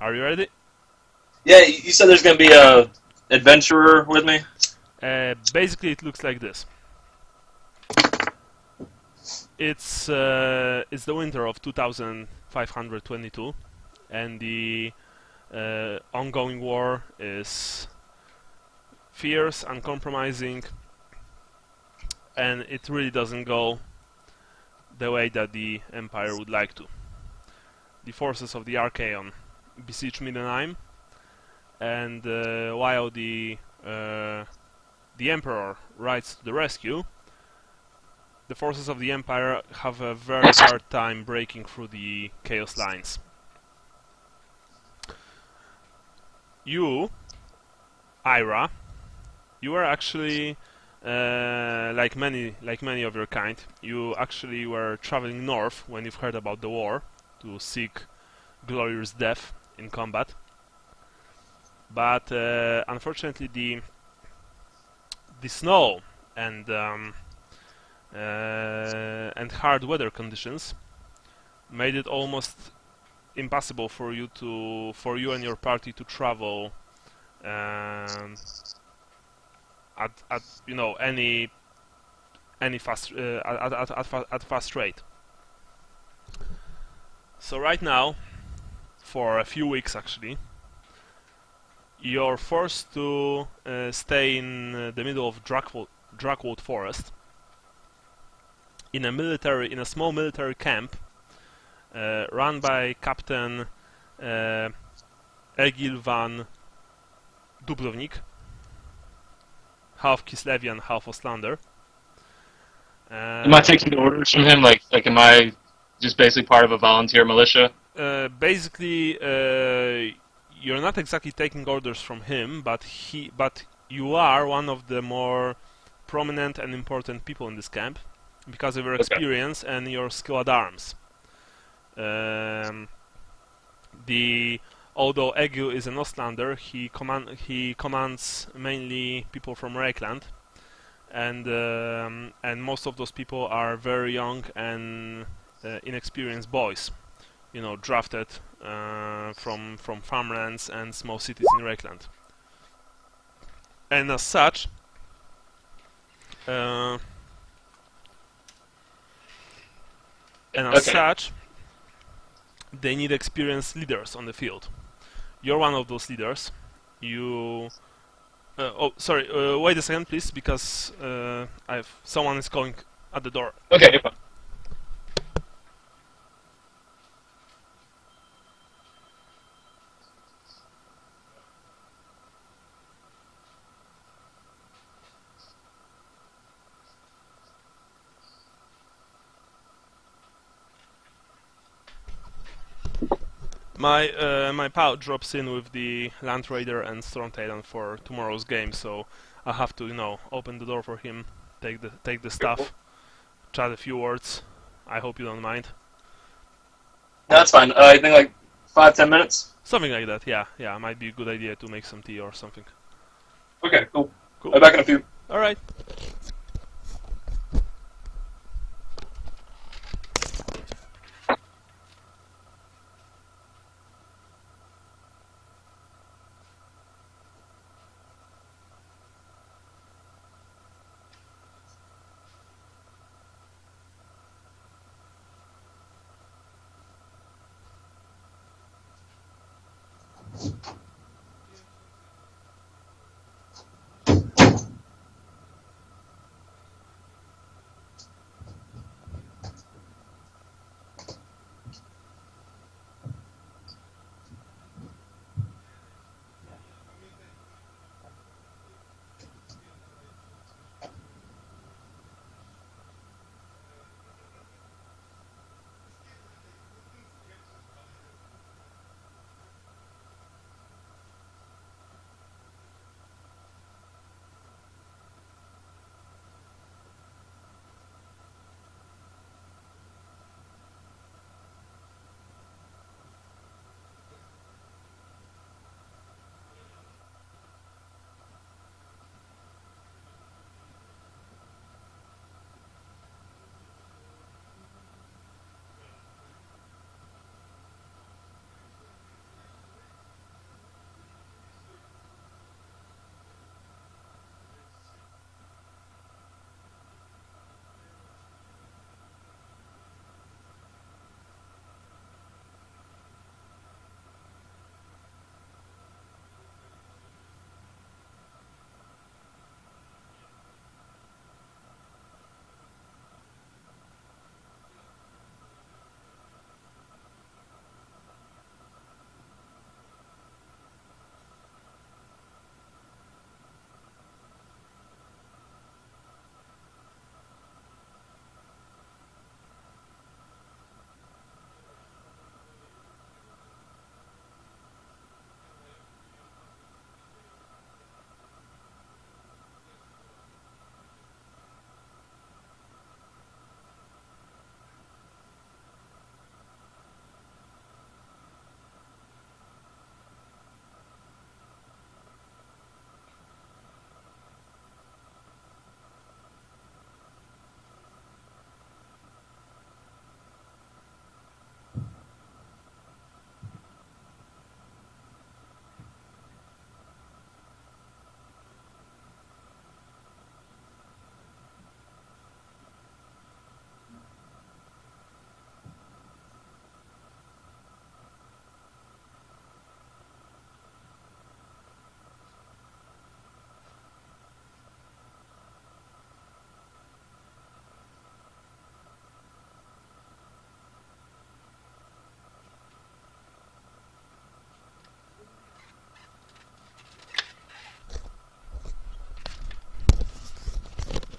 Are you ready? Yeah, you said there's gonna be a adventurer with me. Uh, basically, it looks like this. It's uh, it's the winter of 2522, and the uh, ongoing war is fierce, and uncompromising, and it really doesn't go the way that the Empire would like to. The forces of the Archaon besiege Middenheim, and uh, while the uh, the Emperor rides to the rescue, the forces of the Empire have a very hard time breaking through the Chaos lines. You, Ira, you are actually uh, like many like many of your kind. You actually were traveling north when you've heard about the war to seek glorious death in combat. But uh, unfortunately, the the snow and um, uh, and hard weather conditions made it almost impossible for you to for you and your party to travel um, at, at you know any any fast uh, at, at, at, at fast rate. So right now, for a few weeks actually, you're forced to uh, stay in uh, the middle of Drakwald Forest in a military in a small military camp uh, run by Captain uh, Egil van Dubrovnik, half Kislevian, half Ostlander. Am I taking orders from him? Like, like, am I just basically part of a volunteer militia? Uh, basically, uh, you're not exactly taking orders from him, but he, but you are one of the more prominent and important people in this camp because of your Okay. experience and your skill at arms. Um, the although Egil is an Ostlander, he command he commands mainly people from Reikland, and um, and most of those people are very young and uh, inexperienced boys, you know, drafted uh, from from farmlands and small cities in Reikland. And as such, uh, and as Okay. such, they need experienced leaders on the field. You're one of those leaders. You. Uh, oh, sorry. Uh, wait a second, please, because uh, I've someone is calling at the door. Okay, My uh, my pal drops in with the Land Raider and Storm Titan for tomorrow's game, so I have to, you know, open the door for him, take the take the stuff, chat a few words. I hope you don't mind. No, that's fine. Uh, I think like five ten minutes. Something like that, yeah, yeah. Might be a good idea to make some tea or something. Okay, cool. Cool. I'll be back in a few. All right.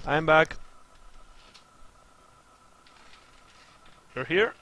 I'm back. You're here?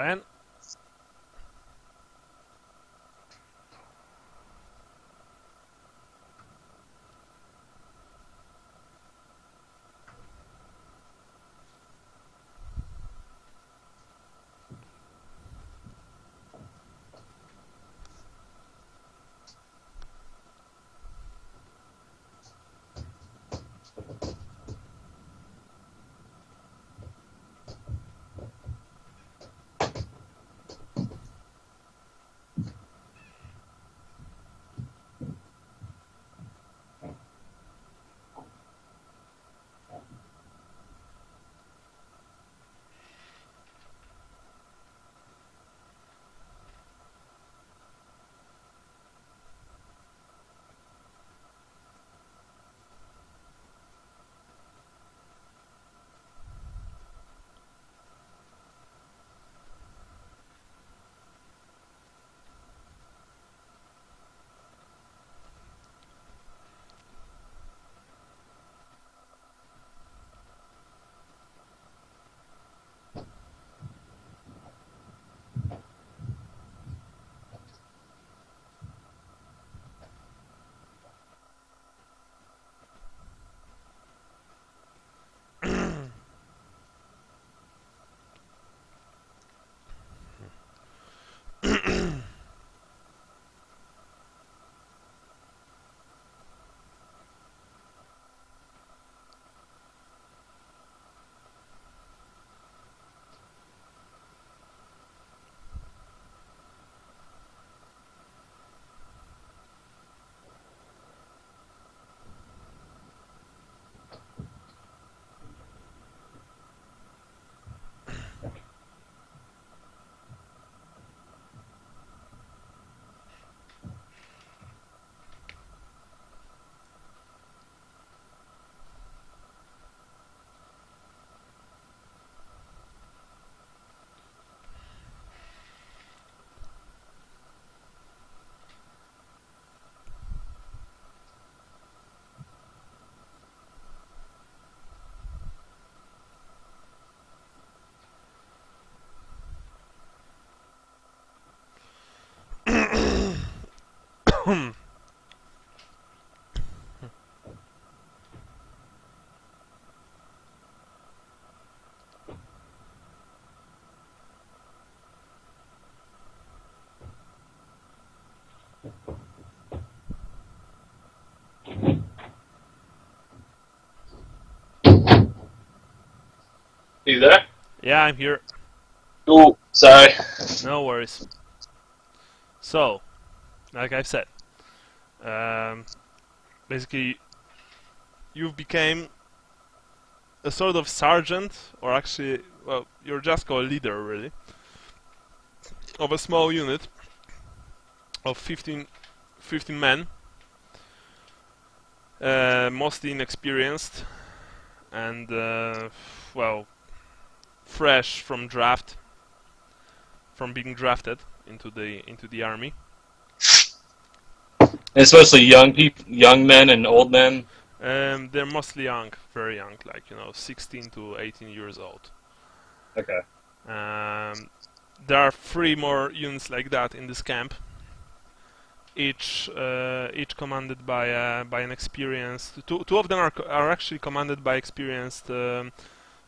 Brian? You there? Yeah, I'm here. Oh, sorry. No worries. So, like I've said, um, basically, you became a sort of sergeant, or actually, well, you're just called leader, really, of a small unit of 15, 15 men, uh, mostly inexperienced, and, uh, well, fresh from draft, from being drafted into the into the army. And especially young people, young men and old men. Um, they're mostly young, very young, like you know, 16 to 18 years old. Okay. Um, there are three more units like that in this camp. Each uh, each commanded by uh, by an experienced. Two two of them are are actually commanded by experienced um,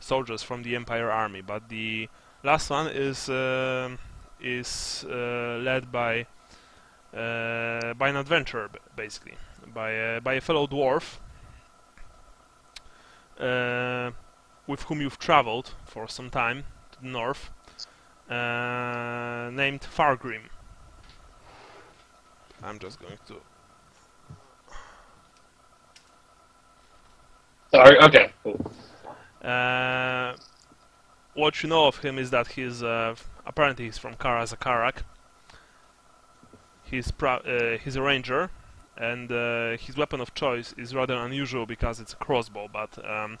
soldiers from the Empire Army, but the last one is um is uh, led by uh, by an adventurer, basically, by a, by a fellow dwarf uh, with whom you've traveled for some time to the north, uh, named Fargrim. I'm just going to. Sorry. Okay. Cool. Uh, what you know of him is that he's uh, apparently he's from Karaz-a-Karak. He's uh, he's a ranger, and uh, his weapon of choice is rather unusual because it's a crossbow. But um,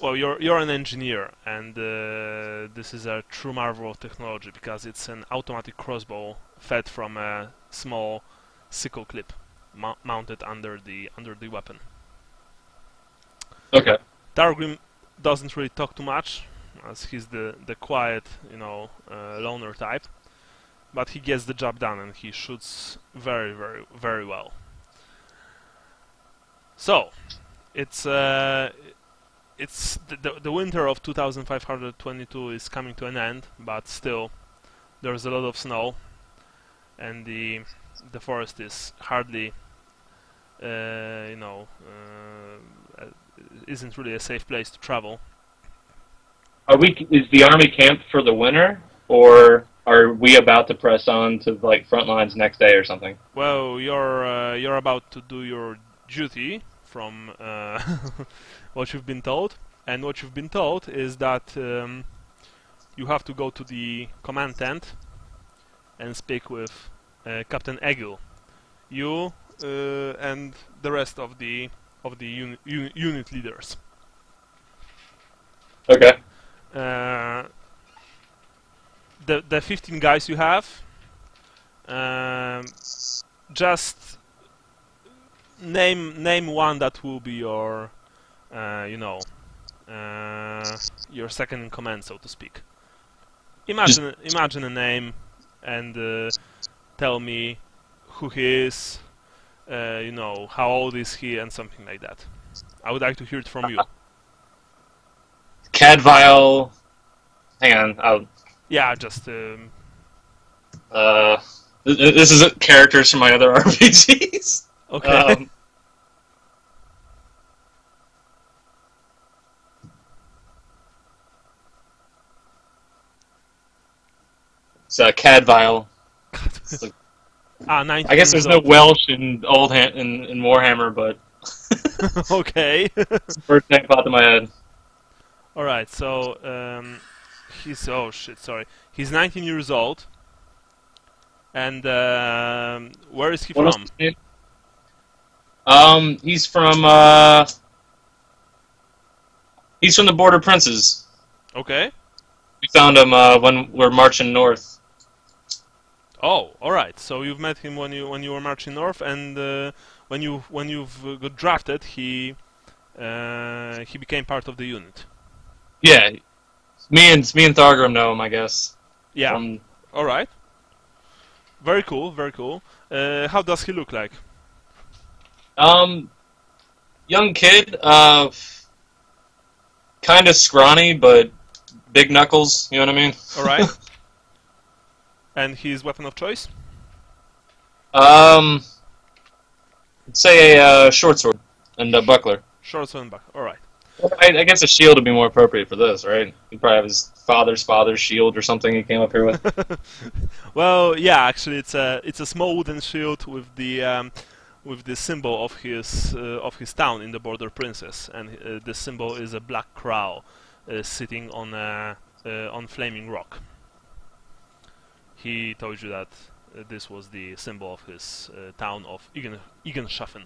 well, you're you're an engineer, and uh, this is a true marvel of technology because it's an automatic crossbow fed from a small sickle clip mou- mounted under the under the weapon. Okay. Targrim doesn't really talk too much, as he's the the quiet, you know, uh, loner type. But he gets the job done, and he shoots very, very, very well. So, it's uh, it's the, the the winter of 2522 is coming to an end, but still, there's a lot of snow, and the the forest is hardly, uh, you know, uh, isn't really a safe place to travel. Are we? Is the army camped for the winter, or are we about to press on to like front lines next day or something? Well, you're uh, you're about to do your duty from uh, what you've been told, and what you've been told is that um, you have to go to the command tent and speak with uh, Captain Egil. You uh, and the rest of the of the uni- uni- unit leaders. Okay. Uh, the the 15 guys you have, um, just name name one that will be your, uh, you know, uh, your second in command, so to speak. Imagine imagine a name, and uh, tell me who he is, uh, you know, how old is he, and something like that. I would like to hear it from you. Cadvile. Hang on. I'll, Yeah, just um, uh, th- th- this is characters from my other RPGs. okay. Um, it's uh, Cadvile. It's like- ah, 19 I guess there's no old. Welsh in Old Han- in, in Warhammer, but okay. first name popped in my head. All right. So um, he's oh shit. Sorry. He's 19 years old. And um, where is he What from? Um, he's from uh, he's from the Border Princes. Okay. We found him uh, when we're marching north. Oh, all right. So you've met him when you when you were marching north, and uh, when you when you've uh, got drafted, he uh, he became part of the unit. Yeah, me and me and Thargrim know him, I guess. Yeah. Um, all right. Very cool. Very cool. Uh, how does he look like? um young kid, uh, kind of scrawny, but big knuckles. You know what I mean? All right. and his weapon of choice? Um, say a uh, short sword and a buckler. Short sword and back. All right. I, I guess a shield would be more appropriate for this, right? He'd probably have his father's father's shield or something he came up here with. well, yeah, actually, it's a it's a small wooden shield with the um, with the symbol of his uh, of his town in the Border Princes, and uh, the symbol is a black crow uh, sitting on a uh, on flaming rock. He told you that uh, this was the symbol of his uh, town of Igen Igenschaffen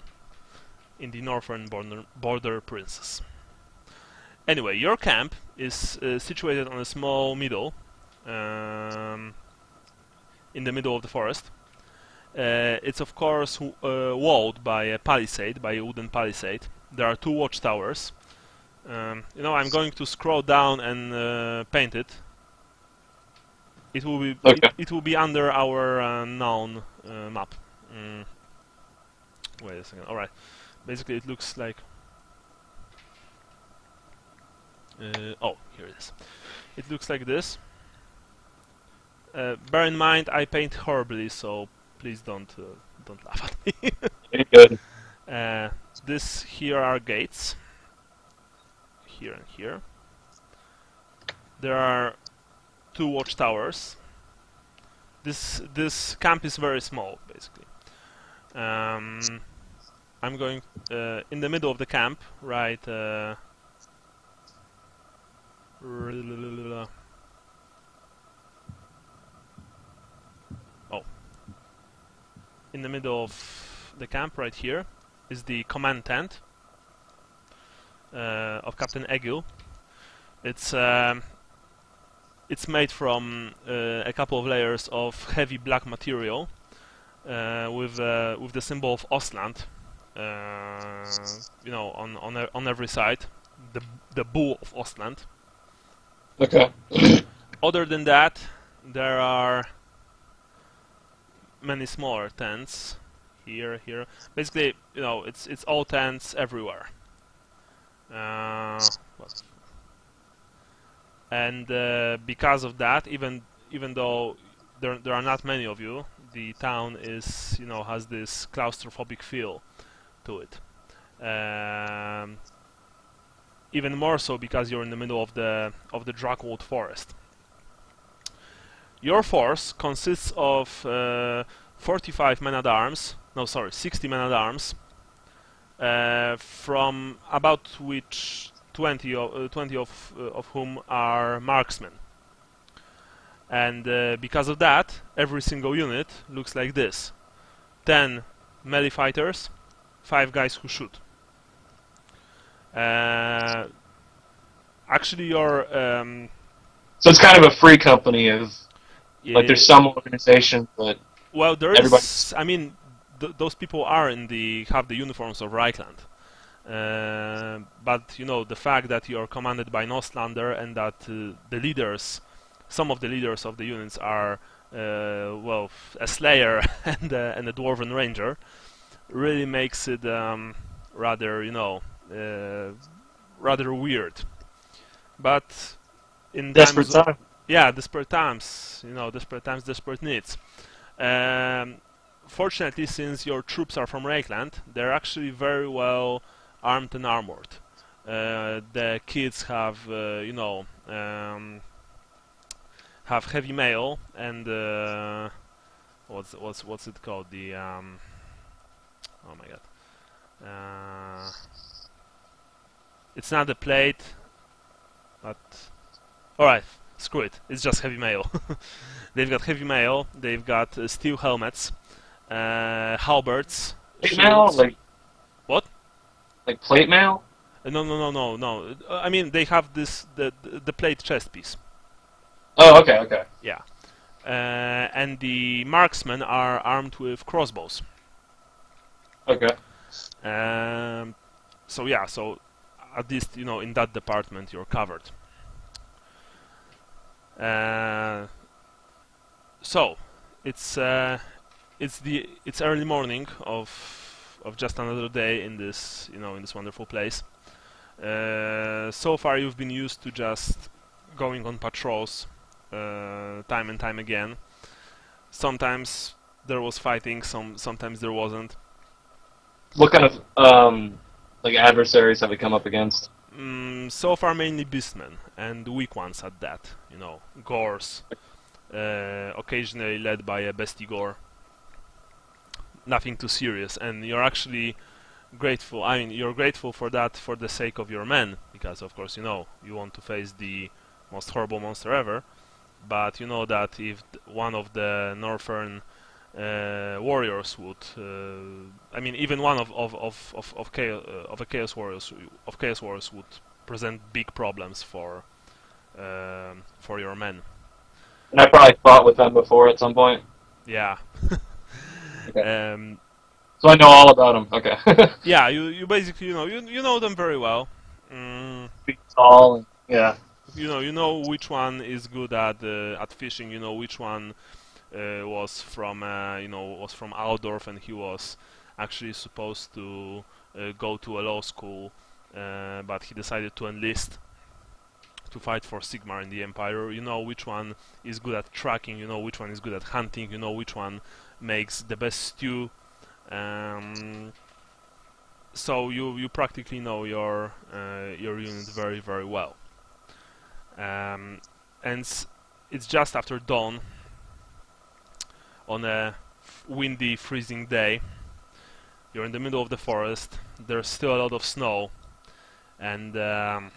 in the northern border, border Princes. Anyway, your camp is uh, situated on a small meadow. Um, in the middle of the forest. Uh, it's of course uh, walled by a palisade, by a wooden palisade. There are two watchtowers Um, you know, I'm going to scroll down and uh, paint it. It will be Okay. it, it will be under our uh, known uh, map. Mm. Wait a second. All right. Basically, it looks like. Uh, oh, here it is. It looks like this. Uh, bear in mind, I paint horribly, so please don't uh, don't laugh at me. Uh, this here are gates. Here and here. There are two watchtowers. This this camp is very small, basically. Um, I'm going uh, in the middle of the camp, right? Uh, oh, in the middle of the camp, right here is the command tent uh, of Captain Egil. It's um, it's made from uh, a couple of layers of heavy black material uh, with uh, with the symbol of Ostland, uh, you know, on on on every side, the the bull of Ostland. Okay. Other than that, there are many smaller tents here, here. Basically, you know, it's it's all tents everywhere. Uh, what- and uh, because of that, even even though there there are not many of you, the town is you know has this claustrophobic feel to it. Um, even more so because you're in the middle of the of the Drakwald forest. Your force consists of uh, 45 men at arms. No, sorry, 60 men at arms. Uh, from about which 20 of, uh, 20 of, uh, of whom are marksmen. And uh, because of that, every single unit looks like this: 10 melee fighters, 5 guys who shoot. Uh, actually, your um, So it's kind of a free company of like there's some organization, but Well, there is. I mean, th- those people are in the have the uniforms of Reikland. Uh, but you know the fact that you are commanded by an Ostlander and that uh, the leaders, some of the leaders of the units are, uh, well, a Slayer and a, and a Dwarven Ranger, really makes it um, rather, you know, uh, rather weird. But in desperate times yeah, desperate times, you know, desperate times, desperate needs. Um, fortunately, since your troops are from Reikland, they're actually very well armed and armored. Uh, the kids have, uh, you know, um, have heavy mail and uh, what's what's what's it called? The um, oh my god, uh, it's not the plate, but all right, screw it. It's just heavy mail. they've got heavy mail. They've got uh, steel helmets, uh, halberds, shields. Like plate mail? No, no, no, no, no. I mean, they have this the the, the plate chest piece. Oh, okay, okay. Yeah, uh, and the marksmen are armed with crossbows. Okay. Um, so yeah, so at least you know in that department you're covered. Uh, so it's uh, it's the it's early morning of of just another day in this you know in this wonderful place. Uh, so far you've been used to just going on patrols uh, time and time again. Sometimes there was fighting, some sometimes there wasn't. What kind of um like adversaries have we come up against? Mm, so far, mainly beastmen and weak ones at that. You know, gors, uh, occasionally led by a bestigor. Nothing too serious, and you're actually grateful. I mean, you're grateful for that for the sake of your men, because of course you know you want to face the most horrible monster ever. But you know that if one of the northern uh, warriors would, uh, I mean, even one of of of of of, chaos, uh, of a chaos warriors of chaos warriors would present big problems for um, for your men. And I probably fought with them before at some point. Yeah. Okay. um, So I know all about them. Okay. yeah, you you basically you know you you know them very well. Mm, tall. And, yeah. you know you know which one is good at uh, at fishing. You know which one uh, was from uh, you know was from Altdorf and he was actually supposed to uh, go to a law school, uh, but he decided to enlist to fight for Sigmar in the Empire. You know which one is good at tracking. You know which one is good at hunting. You know which one makes the best stew. Um, so you you practically know your uh, your unit very very well. Um, and it's just after dawn on a windy, freezing day. You're in the middle of the forest. There's still a lot of snow, and um,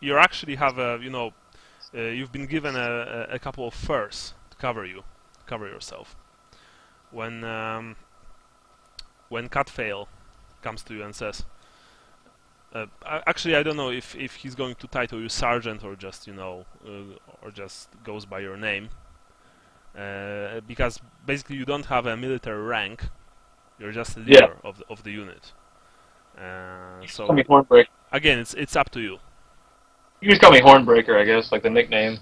you actually have a you know uh, you've been given a, a, couple of furs to cover you, cover yourself. When um, when Catfail comes to you and says, uh, a- actually, I don't know if, if he's going to title you sergeant or just you know, uh, or just goes by your name, uh, because basically you don't have a military rank. You're just a Yeah. leader of the, of the unit. Uh, so Call me Hornbreaker. again, it's it's up to you. You just call me Hornbreaker, I guess, like the nickname.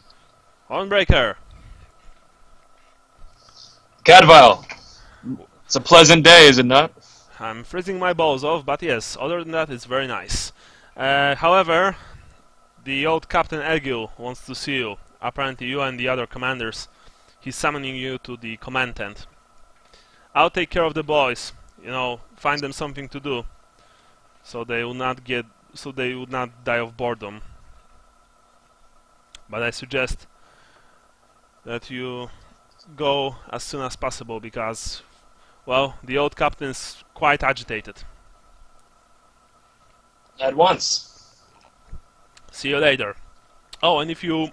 Hornbreaker. Cadvile. It's a pleasant day, is it not? I'm freezing my balls off, but yes, other than that, it's very nice. Uh, however, the old Captain Egil wants to see you. Apparently, you and the other commanders. He's summoning you to the command tent. I'll take care of the boys. You know, find them something to do, so they will not get, so they would not die of boredom. But I suggest that you go as soon as possible because well, the old captain's quite agitated. At once. See you later. Oh, and if you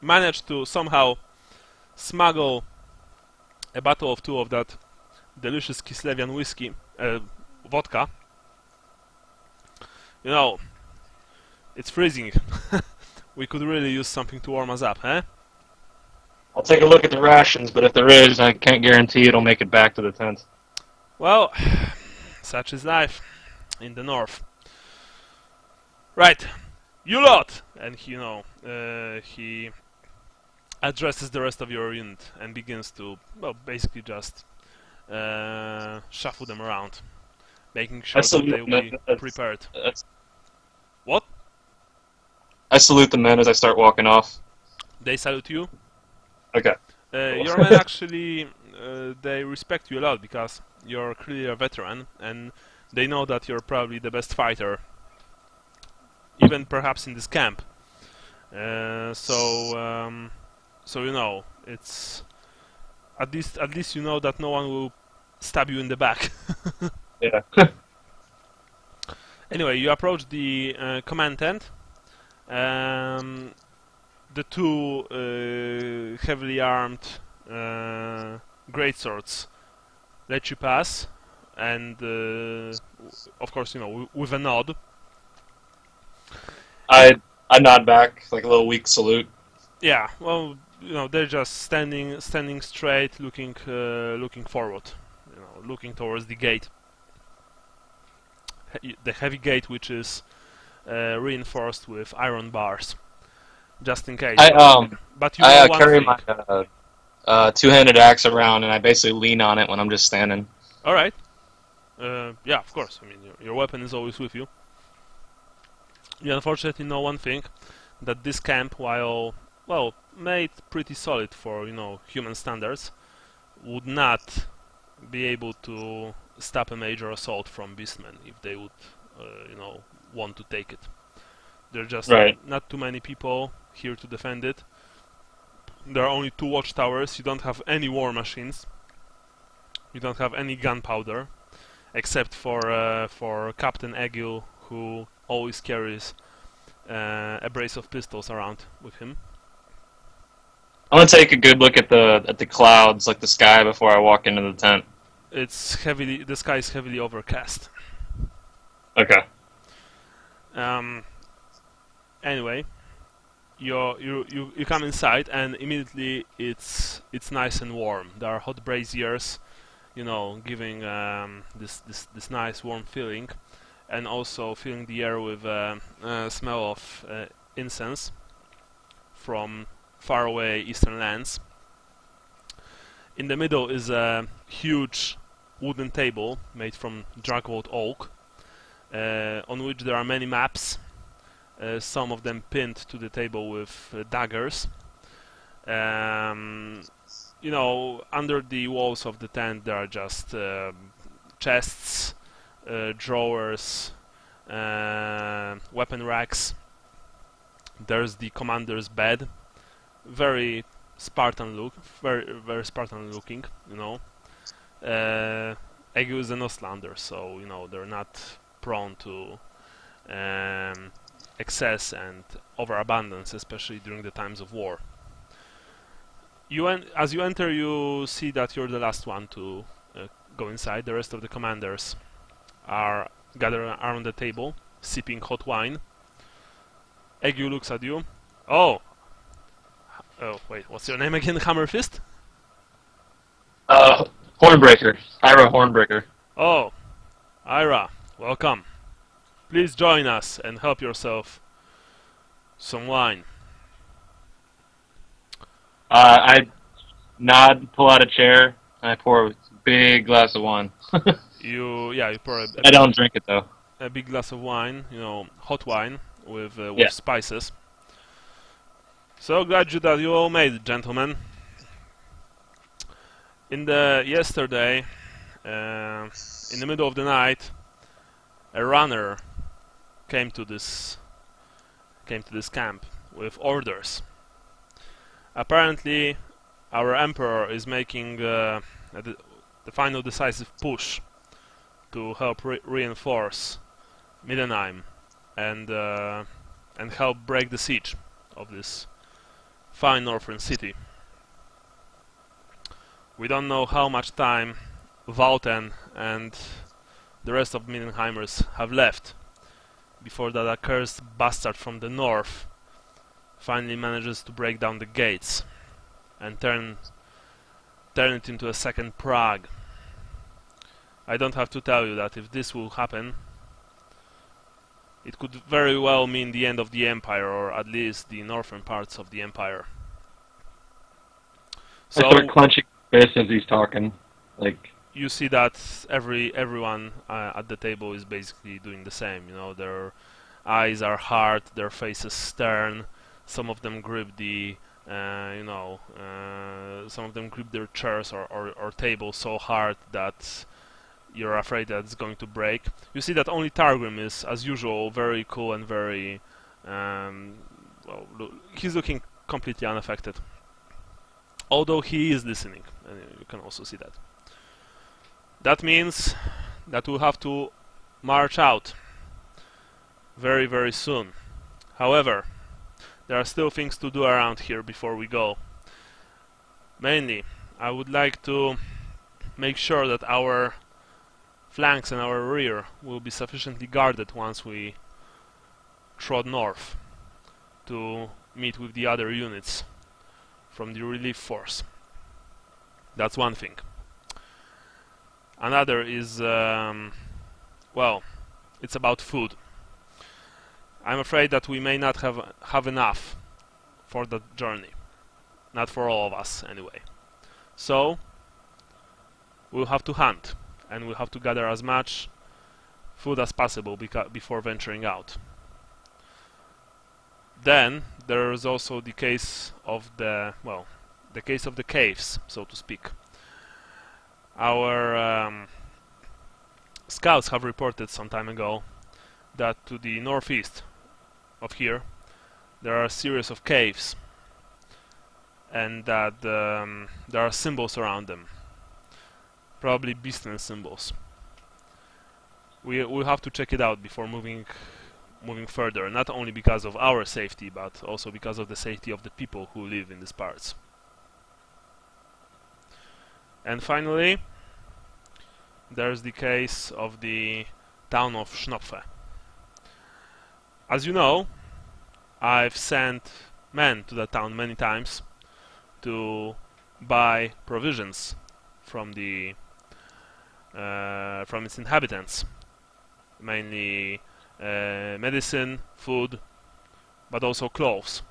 manage to somehow smuggle a bottle of two of that delicious Kislevian whiskey, uh, vodka, you know, it's freezing. we could really use something to warm us up, eh? I'll take a look at the rations, but if there is, I can't guarantee it'll make it back to the tent. Well, such is life in the north. Right, you lot, and you know, uh, he addresses the rest of your unit and begins to, well, basically just uh, shuffle them around, making sure that they will be that's- prepared. That's- What? I salute the men as I start walking off. They salute you. Okay. Uh, your men actually, uh, they respect you a lot because you're clearly a veteran, and they know that you're probably the best fighter, even perhaps in this camp. Uh, so, um, so you know, it's at least at least you know that no one will stab you in the back. Yeah. Anyway, you approach the uh, command tent. Um, the two uh, heavily armed uh, greatswords let you pass, and uh, of course, you know, with a nod. I I nod back, like a little weak salute. Yeah, well, you know, they're just standing, standing straight, looking, uh, looking forward. You know, looking towards the gate. He- the heavy gate, which is uh, reinforced with iron bars, just in case. I um but you I uh, carry thing. my uh, uh, two-handed axe around, and I basically lean on it when I'm just standing. All right. Uh, yeah, of course. I mean, your, your weapon is always with you. You unfortunately know one thing: that this camp, while well made pretty solid for you know human standards, would not be able to stop a major assault from beastmen if they would, uh, you know, want to take it. There are just Right. not too many people here to defend it. There are only two watchtowers. You don't have any war machines. You don't have any gunpowder, except for uh, for Captain Egil, who always carries uh, a brace of pistols around with him. I want to take a good look at the at the clouds, like the sky, before I walk into the tent. It's heavily the sky is heavily overcast. Okay. Um, anyway, you you you come inside and immediately it's it's nice and warm. There are hot braziers, you know, giving um, this this this nice warm feeling. and also filling the air with a uh, smell of uh, incense from faraway eastern lands. In the middle is a huge wooden table made from Drakwald oak, uh, on which there are many maps, uh, some of them pinned to the table with uh, daggers. Um, you know, under the walls of the tent there are just um, chests, uh, drawers, uh, weapon racks. There's the commander's bed, very Spartan look, very very Spartan looking, you know. Uh, Egil is an Ostlander, so you know they're not prone to um, excess and overabundance, especially during the times of war. You as you enter, you see that you're the last one to uh, go inside. The rest of the commanders are gathered around the table, sipping hot wine. Egil looks at you. Oh, oh wait, what's your name again? Hammerfist? Uh, Hornbreaker. Ira Hornbreaker. Oh, Ira, welcome. Please join us and help yourself some wine. Uh, I nod, pull out a chair, and I pour a big glass of wine. You, yeah, you pour a, a, I don't drink it though. a big glass of wine, you know, hot wine with uh, with Yeah. spices. So glad you that you all made it, gentlemen. In the yesterday, uh, in the middle of the night, a runner came to this came to this camp with orders. Apparently, our emperor is making uh, the, final decisive push to help re- reinforce Middenheim and uh, and help break the siege of this fine northern city. We don't know how much time Valten and the rest of Middenheimers have left before that accursed bastard from the north finally manages to break down the gates and turn turn it into a second Praag. I don't have to tell you that if this will happen, it could very well mean the end of the empire, or at least the northern parts of the empire. So, I start clenching fists as he's talking. Like, you see that every everyone uh, at the table is basically doing the same. You know, their eyes are hard, their faces stern. Some of them grip the, uh, you know, uh, some of them grip their chairs or, or, or tables so hard that you're afraid that it's going to break. You see that only Targrim is, as usual, very cool and very, um, well, lo- he's looking completely unaffected. Although he is listening, and you can also see that. That means that we'll have to march out very, very soon. However, there are still things to do around here before we go. Mainly, I would like to make sure that our flanks and our rear will be sufficiently guarded once we trot north to meet with the other units from the relief force. That's one thing. Another is, um, well, it's about food. I'm afraid that we may not have have enough for the journey. Not for all of us, anyway. So, we'll have to hunt, and we'll have to gather as much food as possible before venturing out. Then, there is also the case of the, well, the case of the caves, so to speak. Our um, scouts have reported some time ago that to the northeast of here there are a series of caves and that um, there are symbols around them. Probably beastmen symbols. We will have to check it out before moving moving further, not only because of our safety, but also because of the safety of the people who live in these parts. And finally, there's the case of the town of Schnopfe. As you know, I've sent men to that town many times to buy provisions from the uh, from its inhabitants, mainly uh, medicine, food, but also clothes,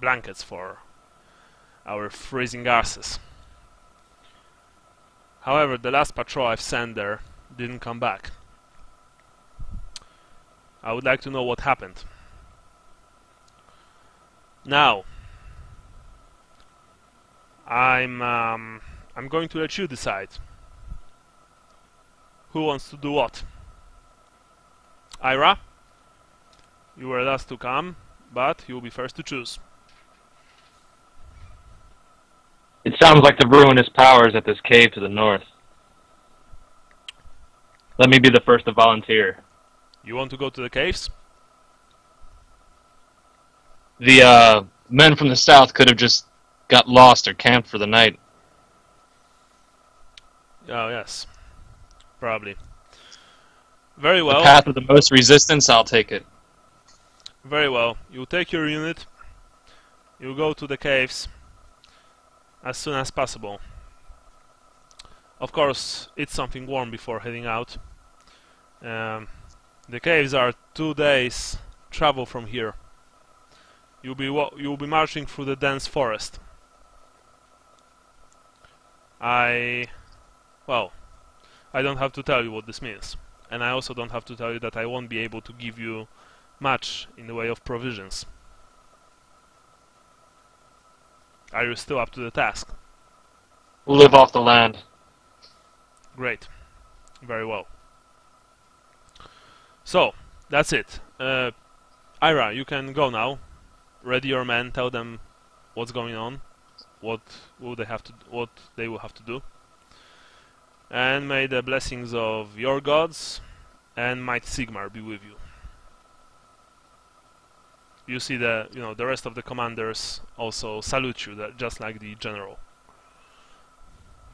blankets for our freezing asses. However, the last patrol I've sent there didn't come back. I would like to know what happened. Now, I'm um, I'm going to let you decide. Who wants to do what? Ira, you were last to come, but you'll be first to choose. It sounds like the ruinous powers at this cave to the north. Let me be the first to volunteer. You want to go to the caves? The uh, men from the south could have just got lost or camped for the night. Oh yes, probably. Very well. The path of the most resistance, I'll take it. Very well. You take your unit. You go to the caves as soon as possible. Of course, eat something warm before heading out. Um, the caves are two days travel from here. You'll be you'll be marching through the dense forest. I, well, I don't have to tell you what this means, and I also don't have to tell you that I won't be able to give you much in the way of provisions. Are you still up to the task? Live off the land. Great. Very well. So, that's it. Uh, Ira, you can go now. Ready your men, tell them what's going on, what will they have to what they will have to do. And may the blessings of your gods and Might Sigmar be with you. You see the you know the rest of the commanders also salute you that just like the general.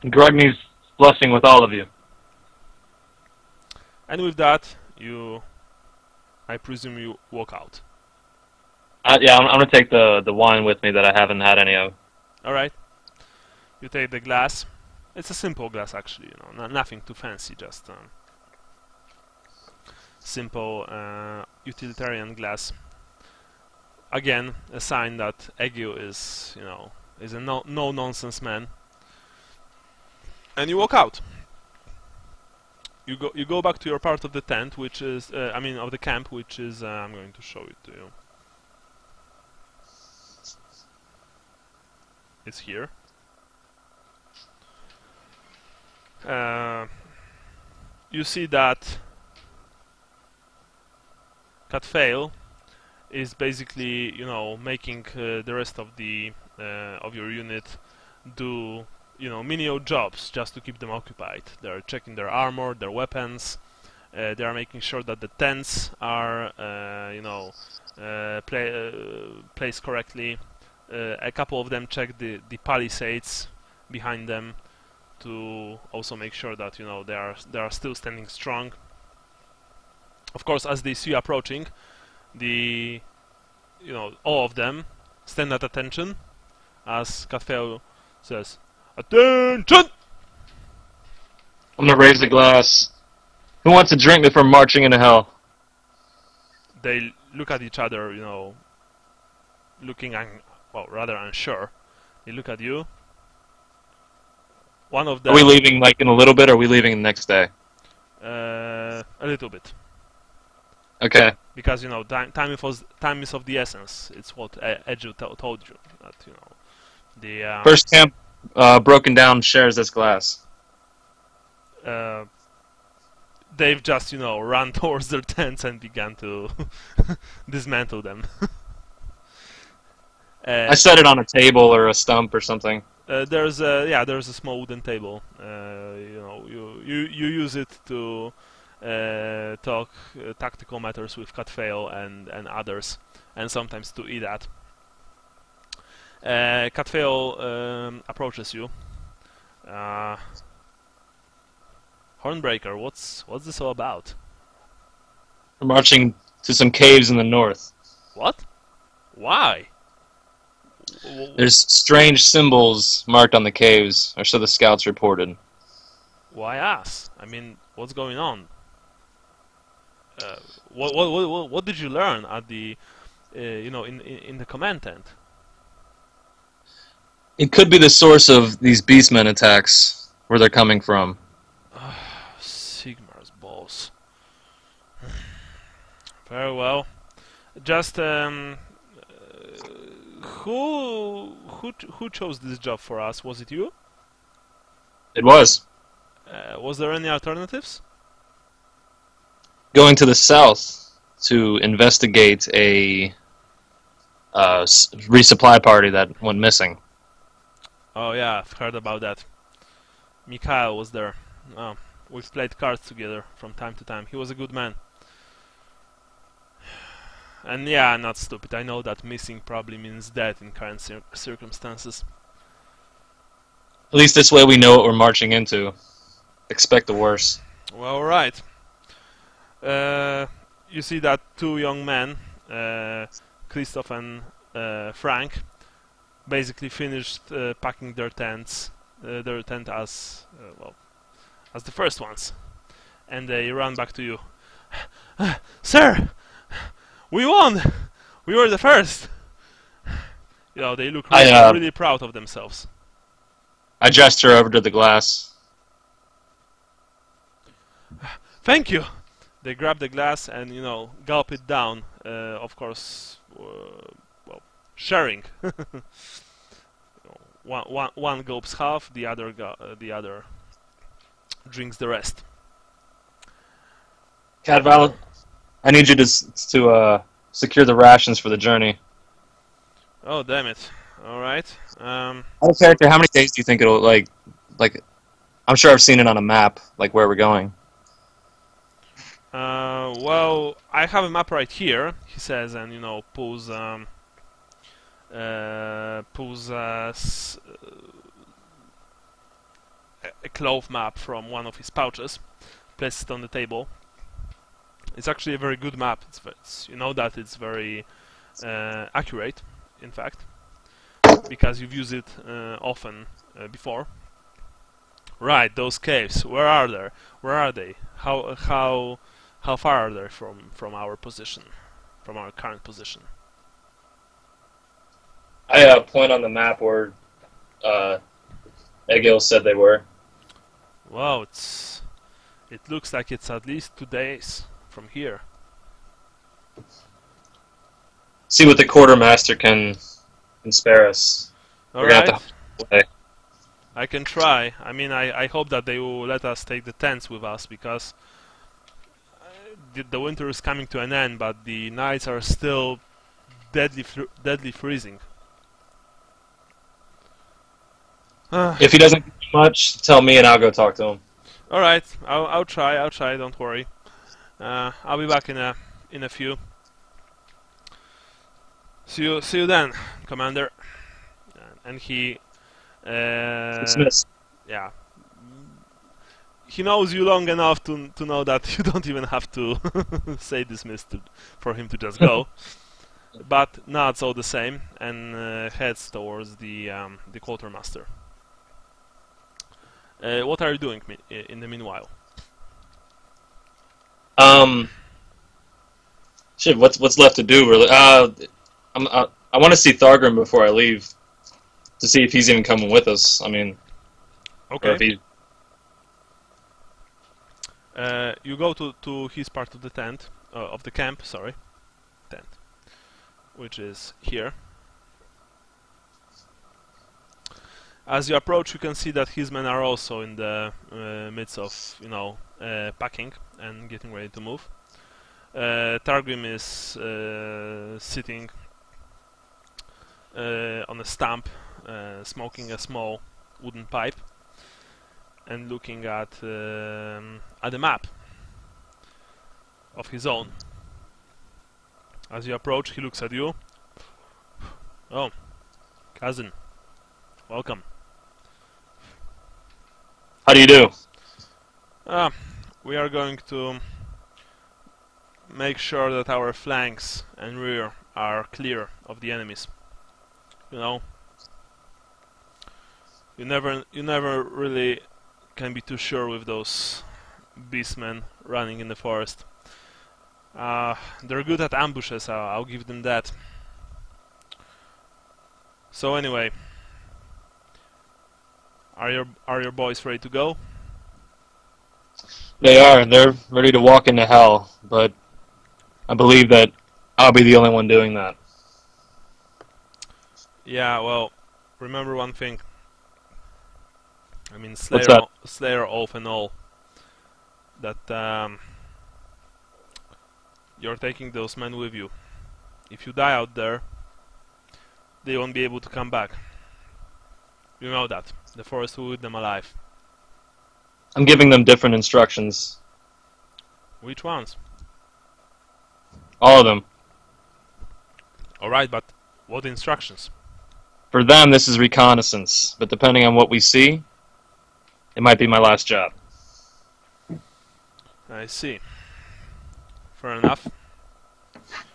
Grungni's blessing with all of you. And with that, you, I presume you walk out. Uh, yeah, I'm, I'm gonna take the the wine with me that I haven't had any of. All right. You take the glass. It's a simple glass, actually. You know, no, nothing too fancy. Just um, simple uh, utilitarian glass. Again, a sign that Egil is, you know, is a no no nonsense man. And you walk out. You go you go back to your part of the tent, which is uh, I mean of the camp, which is uh, I'm going to show it to you. It's here. Uh, you see that Catfail is basically, you know, making uh, the rest of the uh, of your unit do, you know, menial jobs just to keep them occupied. They're checking their armor, their weapons. Uh, they are making sure that the tents are, uh, you know, uh, uh, placed correctly. A couple of them check the the palisades behind them to also make sure that you know they are they are still standing strong. Of course, as they see approaching, the you know all of them stand at attention as Catfeo says, "Attention!" I'm gonna raise the glass. Who wants to drink before marching into hell? They look at each other, you know, looking un- well, rather unsure. They look at you. One of them, Are we leaving like in a little bit, or are we leaving the next day? uh, a little bit. Okay. because you know time time is of, time is of the essence. It's what uh, Edu told you that you know the um, First camp uh, broken down shares this glass. uh, they've just you know run towards their tents and began to dismantle them. uh, I set it on a table or a stump or something. uh, there's a yeah there's a small wooden table. Uh, you know you you you use it to uh, talk uh, tactical matters with Catfail and and others, and sometimes to eat at. Uh, Catfail um, approaches you. Uh, Hornbreaker, what's what's this all about? We're marching to some caves in the north. What? Why? There's strange symbols marked on the caves, or so the scouts reported. Why us? I mean, what's going on? Uh, what, what what what did you learn at the uh, you know in, in in the command tent? It could be the source of these beastmen attacks, where they're coming from. Sigmar's balls. Very well. Just um, uh, who who who chose this job for us? Was it you? It was Uh, was there any alternatives? Going to the south to investigate a uh, resupply party that went missing. Oh yeah, I've heard about that. Mikhail was there. Oh, we've played cards together from time to time. He was a good man. And yeah, I'm not stupid. I know that missing probably means death in current cir- circumstances. At least this way we know what we're marching into. Expect the worst. Well, alright. Uh, you see that two young men, uh, Christoph and uh, Frank, basically finished uh, packing their tents, uh, their tent as uh, well as the first ones, and they run back to you. Sir, we won! We were the first. You know, they look I, really, uh, really proud of themselves. I gesture over to the glass. Thank you. They grab the glass and you know gulp it down. Uh, of course, uh, well, sharing. You know, one, one, one gulps half, the other uh, the other drinks the rest. Cadval, I need you to to uh, secure the rations for the journey. Oh damn it! All right. Um, character, how many days do you think it'll like? Like, I'm sure I've seen it on a map, like where we're going. Uh, well, I have a map right here. He says, and you know pulls um, uh, pulls uh, a cloth map from one of his pouches, places it on the table. It's actually a very good map. It's, it's you know that it's very uh, accurate, in fact, because you've used it uh, often uh, before. Right, those caves. Where are they? Where are they? How how how far are they from from our position, from our current position? I uh, point on the map where uh, Egil said they were. Wow, it's it looks like it's at least two days from here. See what the quartermaster can, can spare us. All right, have. I can try. I mean, I, I hope that they will let us take the tents with us because the, the winter is coming to an end, but the nights are still deadly fr- deadly freezing. Ah. If he doesn't do much, tell me and I'll go talk to him. All right, I'll I'll try. I'll try. Don't worry. Uh, I'll be back in a in a few. See you see you then, Commander. And he, uh, Dismiss. yeah, he knows you long enough to to know that you don't even have to say dismiss to, for him to just go. but nods all the same and uh, heads towards the um, the quartermaster. Uh, what are you doing mi- in the meanwhile? Um, shit. What's what's left to do? Really? Uh, I'm, uh, I want to see Thargrim before I leave, to see if he's even coming with us. I mean, or if Okay. he. Uh, you go to, to his part of the tent, uh, of the camp, sorry, tent, which is here. As you approach, you can see that his men are also in the uh, midst of, you know, uh, packing and getting ready to move. Uh, Thargrim is uh, sitting on a stump, smoking a small wooden pipe and looking at um, at the map of his own. As you approach, he looks at you. Oh, cousin, welcome. How do you do? Ah, we are going to make sure that our flanks and rear are clear of the enemies. You know, you never, you never really can be too sure with those beastmen running in the forest. Uh, they're good at ambushes, I'll, I'll give them that. So anyway, are your are your boys ready to go? They are. They're ready to walk into hell, but I believe that I'll be the only one doing that. Yeah, well, remember one thing. I mean, Slayer? Slayer, oath and all. That um, you're taking those men with you. If you die out there, they won't be able to come back. You know that. The forest will eat them alive. I'm giving them different instructions. Which ones? All of them. Alright, but what instructions? For them, this is reconnaissance, but depending on what we see, it might be my last job. I see. Fair enough.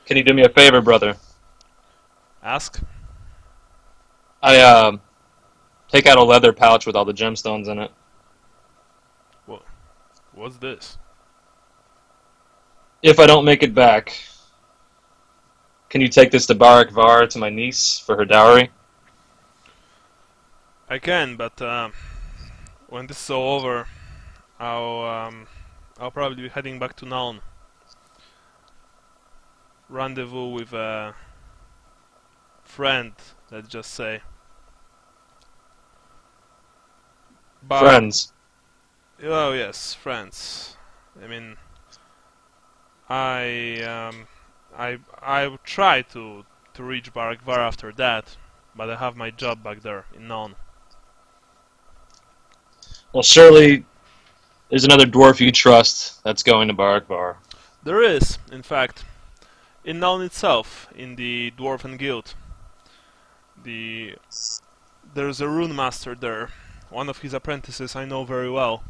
Can you do me a favor, brother? Ask. I um, take out a leather pouch with all the gemstones in it. What? What's this? If I don't make it back, can you take this to Barak Varr to my niece for her dowry? I can, but uh, when this is all over, I'll um, I'll probably be heading back to Nuln. Rendezvous with a friend, let's just say. But, Friends. Oh yes, friends. I mean, I um, I I will try to to reach Barak Varr after that, but I have my job back there in Nuln. Well, surely there's another dwarf you trust that's going to Barak Varr. There is, in fact, in Nuln itself, in the Dwarven Guild. The there's a rune master there. One of his apprentices I know very well.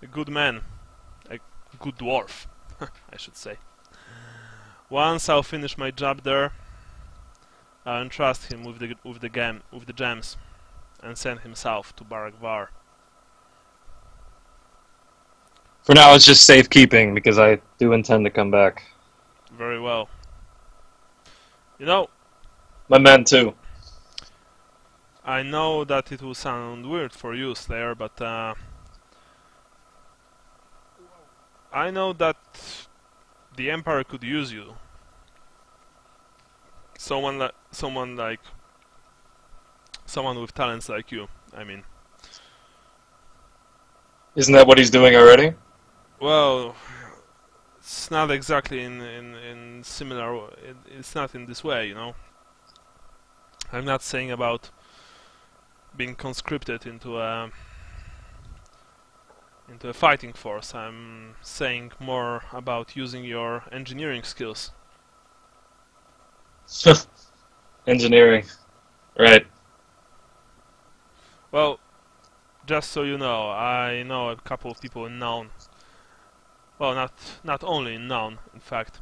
A good man, a good dwarf, I should say. Once I'll finish my job there, I'll entrust him with the with the gem with the gems, and send him south to Barak. For now, it's just safekeeping because I do intend to come back. Very well. You know, My men too. I know that it will sound weird for you, Slayer, but uh, I know that the Empire could use you. Someone like someone like someone with talents like you. I mean, Isn't that what he's doing already? Well, it's not exactly in in in similar. It, it's not in this way, you know. I'm not saying about being conscripted into a into a fighting force. I'm saying more about using your engineering skills. Engineering. Right. Well, just so you know, I know a couple of people in Nuln. Well, not not only in Nuln, in fact,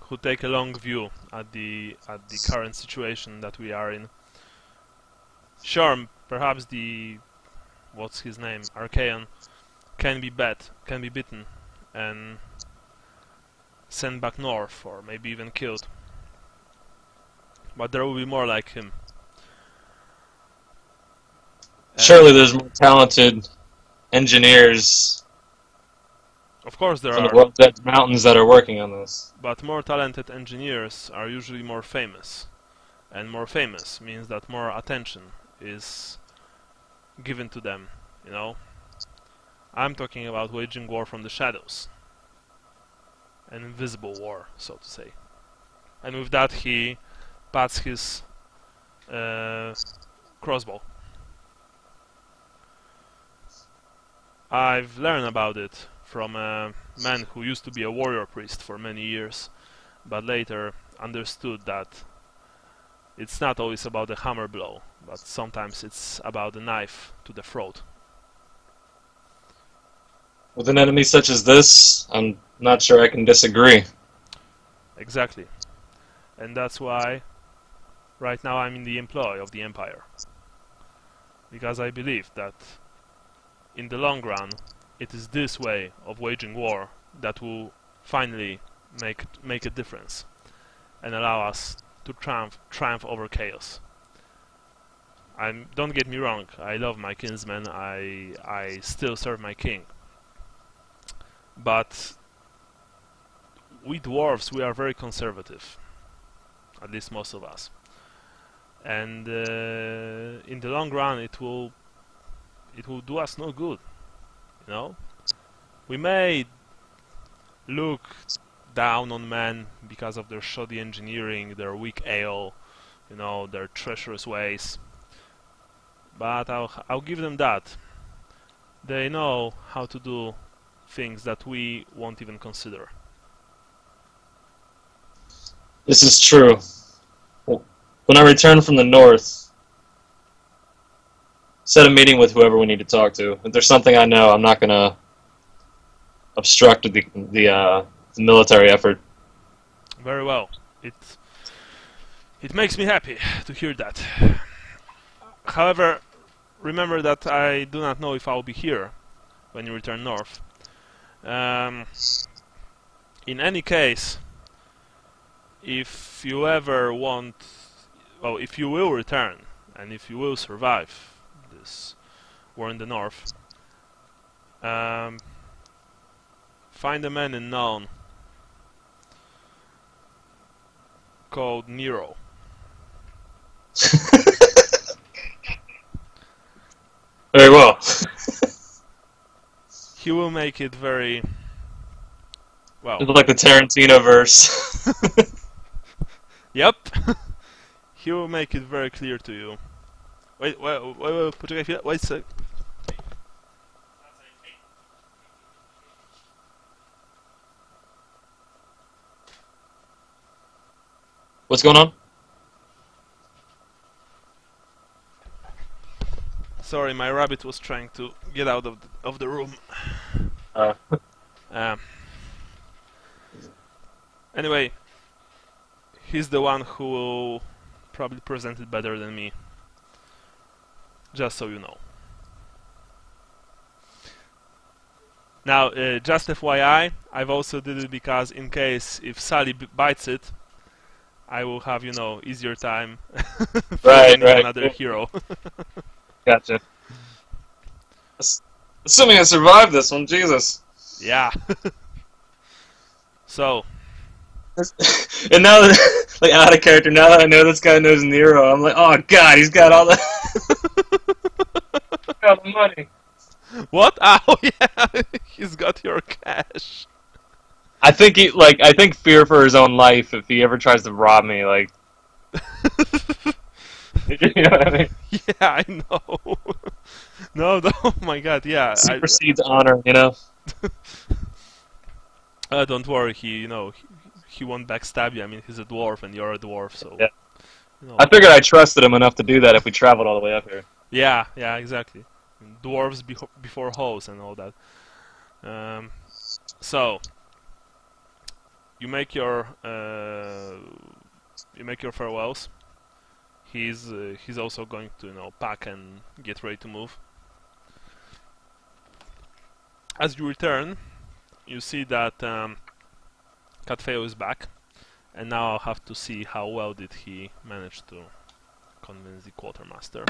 who take a long view at the at the current situation that we are in. Sure, perhaps the what's his name, Archaon, can be bet, can be bitten, and sent back north, or maybe even killed. But there will be more like him. And- Surely there's more talented engineers Of course there the are, mountains that are working on this. but more talented engineers are usually more famous. And more famous means that more attention is given to them, you know? I'm talking about waging war from the shadows. An invisible war, so to say. And with that he pats his uh, crossbow. I've learned about it from a man who used to be a warrior priest for many years, but later understood that it's not always about the hammer blow, but sometimes it's about the knife to the throat. With an enemy such as this, I'm not sure I can disagree. Exactly. And that's why right now I'm in the employ of the Empire. Because I believe that in the long run it is this way of waging war that will finally make make a difference and allow us to triumph triumph over chaos. I'm, don't get me wrong, I love my kinsmen, I I still serve my king. But we dwarves we are very conservative. At least most of us. And uh, in the long run it will it will do us no good. Know? We may look down on men because of their shoddy engineering, their weak ale, you know, their treacherous ways. But I'll, I'll give them that. They know how to do things that we won't even consider. This is true. When I return from the north, set a meeting with whoever we need to talk to. If there's something I know, I'm not gonna obstruct the the, uh, the military effort. Very well. It it makes me happy to hear that. However, remember that I do not know if I'll be here when you return north. Um, in any case, if you ever want, well, if you will return and if you will survive war in the north, um, find a man in Nuln called Nero. Very well. He will make it very well. It's like the Tarantino verse. Yep. he will make it very clear to you. Wait, wait, wait, wait poczekaj wait a sec. What's going on? Sorry, my rabbit was trying to get out of the, of the room. Uh. Um, anyway, he's the one who will probably present it better than me. Just so you know. Now, uh, just FYI, I've also did it because in case if Sally bites it, I will have you know easier time Right, finding right. another hero. Gotcha. Assuming I survived this one, Jesus. yeah. so, and now that, like, out of character, now that I know this guy knows Nero, I'm like, oh god, he's got all the. Got money. what? Oh yeah, he's got your cash. I think he, like, I think fear for his own life if he ever tries to rob me, like. you know what I mean? Yeah, I know. no, no, oh my god, yeah. I, Supersedes honor, you know? uh, don't worry, he, you know, he, he won't backstab you. I mean, he's a dwarf and you're a dwarf, so. Yeah. You know, I figured I trusted him enough to do that if we traveled all the way up here. Yeah, yeah, exactly. Dwarves before hoes and all that. Um, so, you make your uh, you make your farewells. He's uh, he's also going to you know pack and get ready to move. As you return, you see that um, Catfeo is back, and now I'll have to see how well did he manage to convince the quartermaster.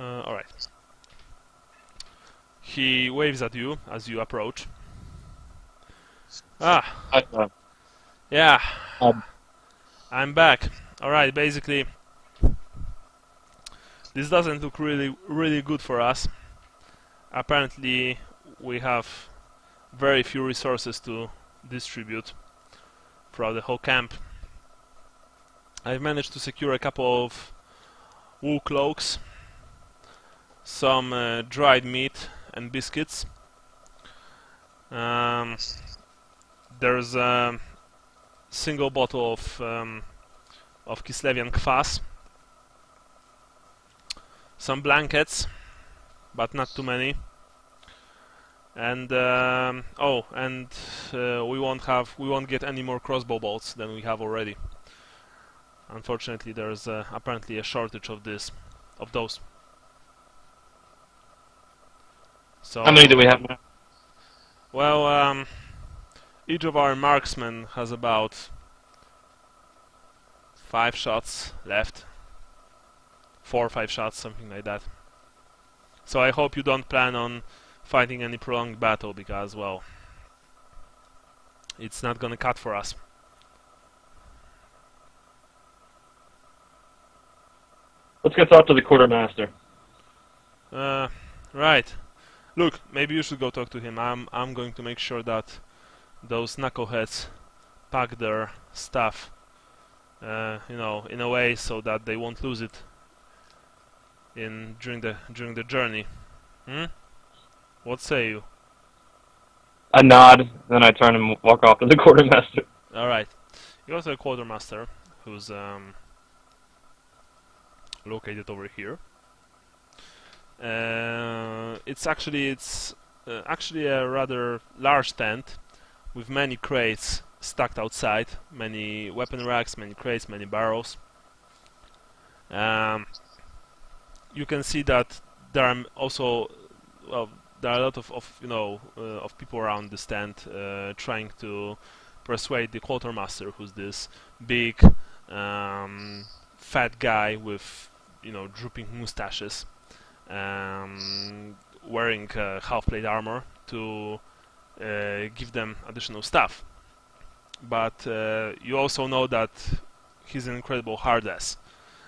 Uh, all right. He waves at you as you approach. Ah, yeah. Um. I'm back. Alright, basically this doesn't look really really good for us. Apparently we have very few resources to distribute throughout the whole camp. I've managed to secure a couple of wool cloaks, some uh, dried meat and biscuits. Um, there's a single bottle of um, of Kislevian kwas, some blankets, but not too many. And um, oh, and uh, we won't have we won't get any more crossbow bolts than we have already. Unfortunately, there's uh, apparently a shortage of this, of those. So how many do we have now? Well, um, each of our marksmen has about five shots left. Four or five shots, something like that. So I hope you don't plan on fighting any prolonged battle because, well, it's not gonna cut for us. Let's get talk to the quartermaster. Uh, right. Look, maybe you should go talk to him. I'm I'm going to make sure that those knuckleheads pack their stuff, uh, you know, in a way so that they won't lose it in during the during the journey. Hmm? What say you? I nod, then I turn and walk off to the quartermaster. All right. You go to the quartermaster, who's um, located over here. Uh, it's actually it's uh, actually a rather large tent with many crates stacked outside, many weapon racks, many crates, many barrels. Um, you can see that there are also well there are a lot of, of you know uh, of people around the stand uh, trying to persuade the quartermaster, who's this big um, fat guy with you know drooping mustaches, um, wearing uh, half plate armor to uh, give them additional stuff. But uh, you also know that he's an incredible hard ass,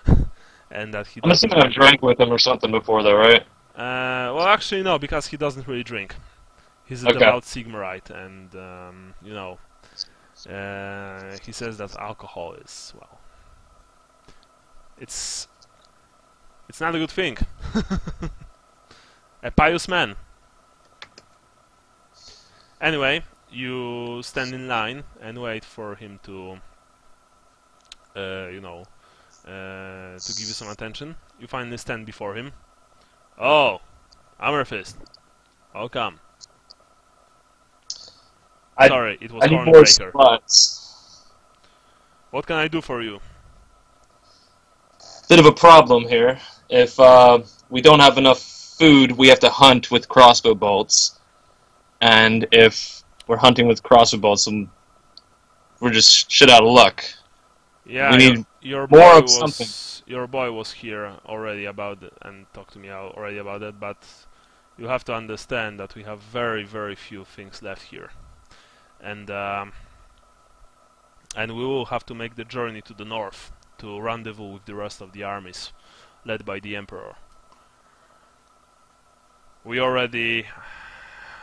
and that he. I'm assuming I drank with him or something before, though, right? uh, well, actually, no, because he doesn't really drink. He's a Okay. devout Sigmarite, and um, you know, uh, he says that alcohol is well, it's it's not a good thing. a pious man. Anyway, you stand in line and wait for him to, uh, you know, uh, to give you some attention. You finally stand before him. Oh, Amethyst. How come? I- Sorry, it was I need more Hornbreaker. What can I do for you? Bit of a problem here. If uh, we don't have enough food, we have to hunt with crossbow bolts. And if we're hunting with crossbow bolts, we're just shit out of luck. Yeah, We your, need your more boy of was something. your boy was here already about it and talked to me already about it, but you have to understand that we have very very few things left here, and um, and we will have to make the journey to the north to rendezvous with the rest of the armies, led by the emperor. We already,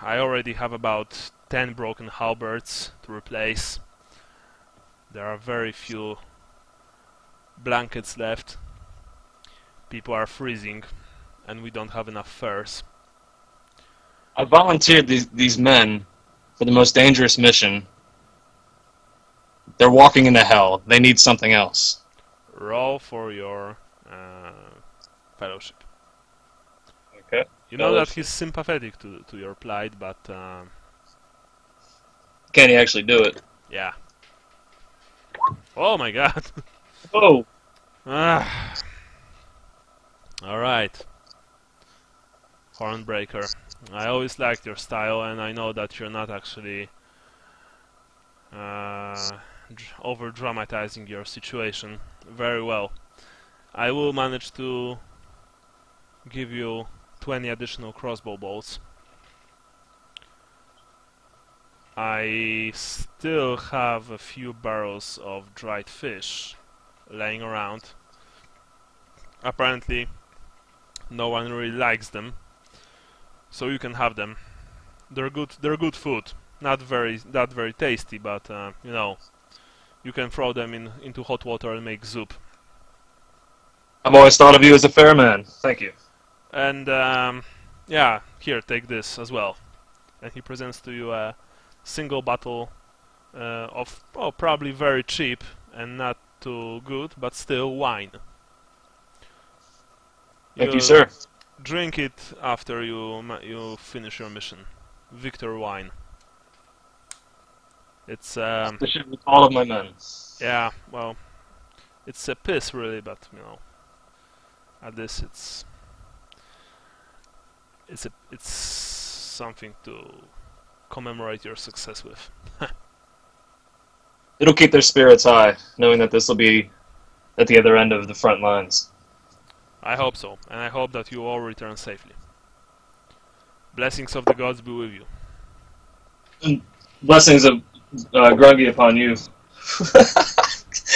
I already have about ten broken halberds to replace. There are very few blankets left. People are freezing, and we don't have enough furs. I volunteered these, these men for the most dangerous mission. They're walking into hell. They need something else. Roll for your uh, fellowship. Okay. You know that he's sympathetic to to your plight, but um, Can he actually do it? yeah. Oh my God! Oh, ah. All right. Hornbreaker. I always liked your style, and I know that you're not actually uh, over dramatizing your situation very well. I will manage to give you 20 additional crossbow bolts. I still have a few barrels of dried fish laying around. Apparently, no one really likes them, so you can have them. They're good. They're good food. Not very, not very tasty, but uh, you know, you can throw them in into hot water and make soup. I've always thought of you as a fair man. Thank you. And um, yeah, here, take this as well. And he presents to you a single bottle uh, of, oh, probably very cheap and not too good, but still wine. Thank you, sir. Drink it after you ma- you finish your mission. Victor wine. It's um, This should be all of my men. yeah, well, it's a piss really, but you know, at this it's it's a it's something to commemorate your success with. It'll keep their spirits high, knowing that this will be at the other end of the front lines. I hope so, and I hope that you all return safely. Blessings of the gods be with you. Blessings of uh, Grungni upon you.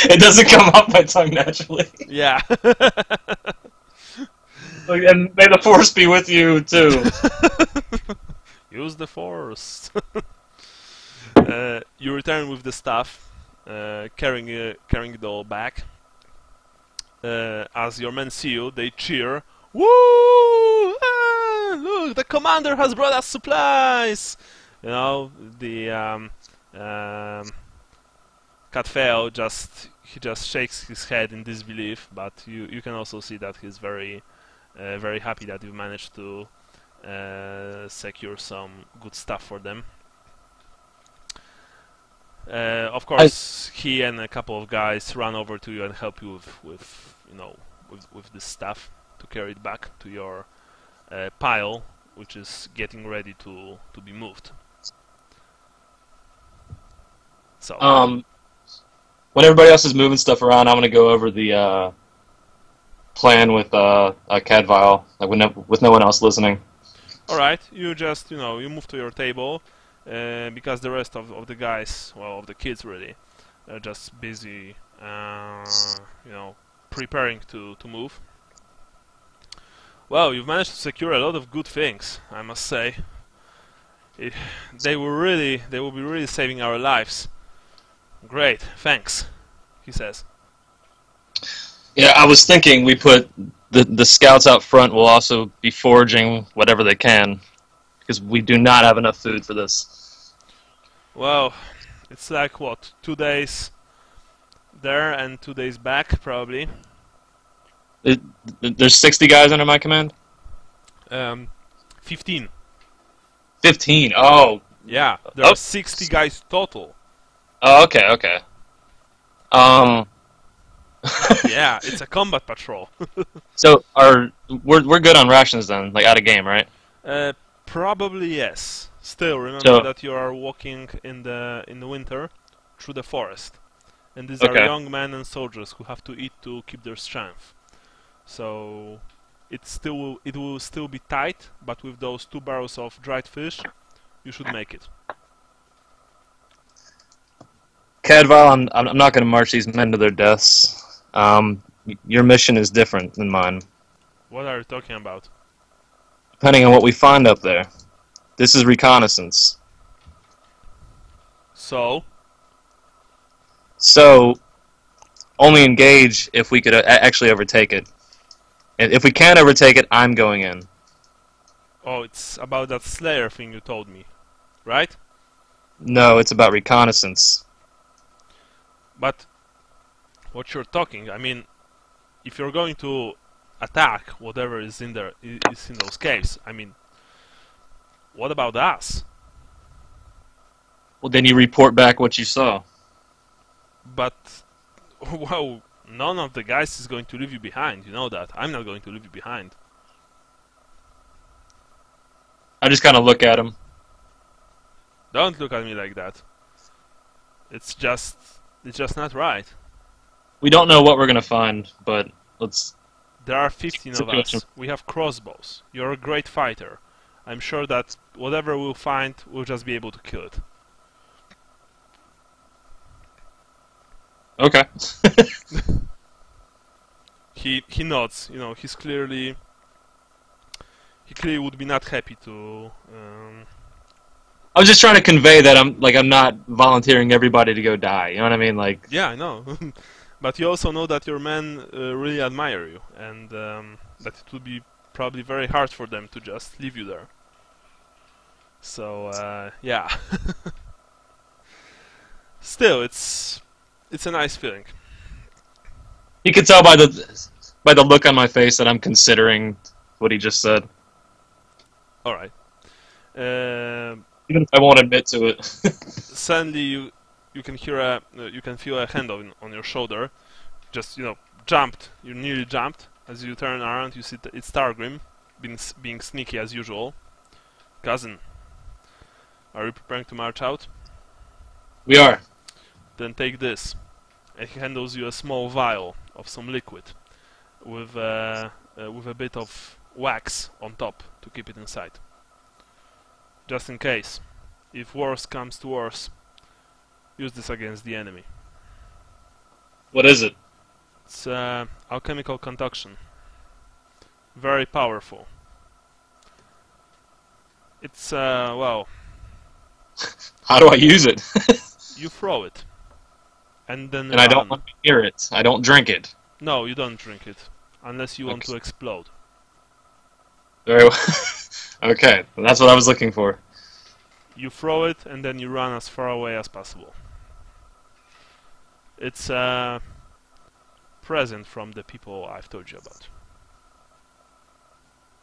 it doesn't come off my tongue naturally. Yeah. And may the force be with you too. Use the force. uh, you return with the stuff, uh, carrying uh, carrying it all back. Uh, as your men see you, they cheer. Woo! Ah, look, the commander has brought us supplies. You know the um, um, Catfeo just he just shakes his head in disbelief, but you you can also see that he's very uh, very happy that you managed to uh, secure some good stuff for them. Uh, of course, he and a couple of guys run over to you and help you with, with you know, with with this stuff to carry it back to your uh, pile, which is getting ready to to be moved. So, Um, when everybody else is moving stuff around, I'm gonna go over the plan with uh, uh, Cadvile, like with no, with no one else listening. all right, you just you know you move to your table uh, because the rest of, of the guys, well, of the kids really, are just busy, uh, you know, preparing to to move. Well, you've managed to secure a lot of good things, I must say. It, they will really, they will be really saving our lives. Great, thanks, he says. Yeah, I was thinking we put the the scouts out front will also be foraging whatever they can, because we do not have enough food for this. Well, it's like what, two days there and two days back, probably. It, there's 60 guys under my command. Um, 15. 15. Oh, Yeah, there Oh. are 60 guys total. oh okay, okay. Um, yeah, it's a combat patrol. so our we're we're good on rations then, like out of game, right? uh, probably yes. Still, remember So- that you are walking in the in the winter through the forest, and these Okay. are young men and soldiers who have to eat to keep their strength. So it still will, it will still be tight, but with those two barrels of dried fish, you should make it. Cadvile, I'm I'm I'm not going to march these men to their deaths. Um, your mission is different than mine, What are you talking about? depending on what we find up there. This is reconnaissance. So, So, only engage if we could uh, actually overtake it. And if we can't overtake it, I'm going in. oh, it's about that Slayer thing you told me, right? No, it's about reconnaissance. But what you're talking, I mean, if you're going to attack whatever is in there is in those caves, I mean, what about us? Well, then you report back what you saw. But well, none of the guys is going to leave you behind. You know that. I'm not going to leave you behind. I just kind of look at him. Don't look at me like that. It's just, it's just not right. We don't know what we're gonna find, but let's. There are 15 of us. We have crossbows. You're a great fighter. I'm sure that whatever we'll find, we'll just be able to kill it. Okay. he he nods. You know, he's clearly he clearly would be not happy to. Um, I was just trying to convey that I'm like I'm not volunteering everybody to go die. You know what I mean? Like yeah, I know, but you also know that your men uh, really admire you, and um, that it would be probably very hard for them to just leave you there. So uh, yeah. Still, it's it's a nice feeling. you can tell by the by the look on my face that I'm considering what he just said, All right. Um even if I won't admit to it. suddenly you you can hear a uh, you can feel a hand on, on your shoulder just you know jumped you nearly jumped as you turn around you see t- it's Thargrim being s- being sneaky as usual cousin Are you preparing to march out? We are. Then take this. And he handles you a small vial of some liquid with uh, uh, with a bit of wax on top to keep it inside. Just in case. If worse comes to worse, use this against the enemy. What is it? It's uh, alchemical concoction. Very powerful. It's uh, well, How do I use it? you throw it, and then and I don't want to hear it. I don't drink it. No, you don't drink it unless you want to explode. Very well. okay, that's what I was looking for. You throw it and then you run as far away as possible. It's a present from the people I've told you about.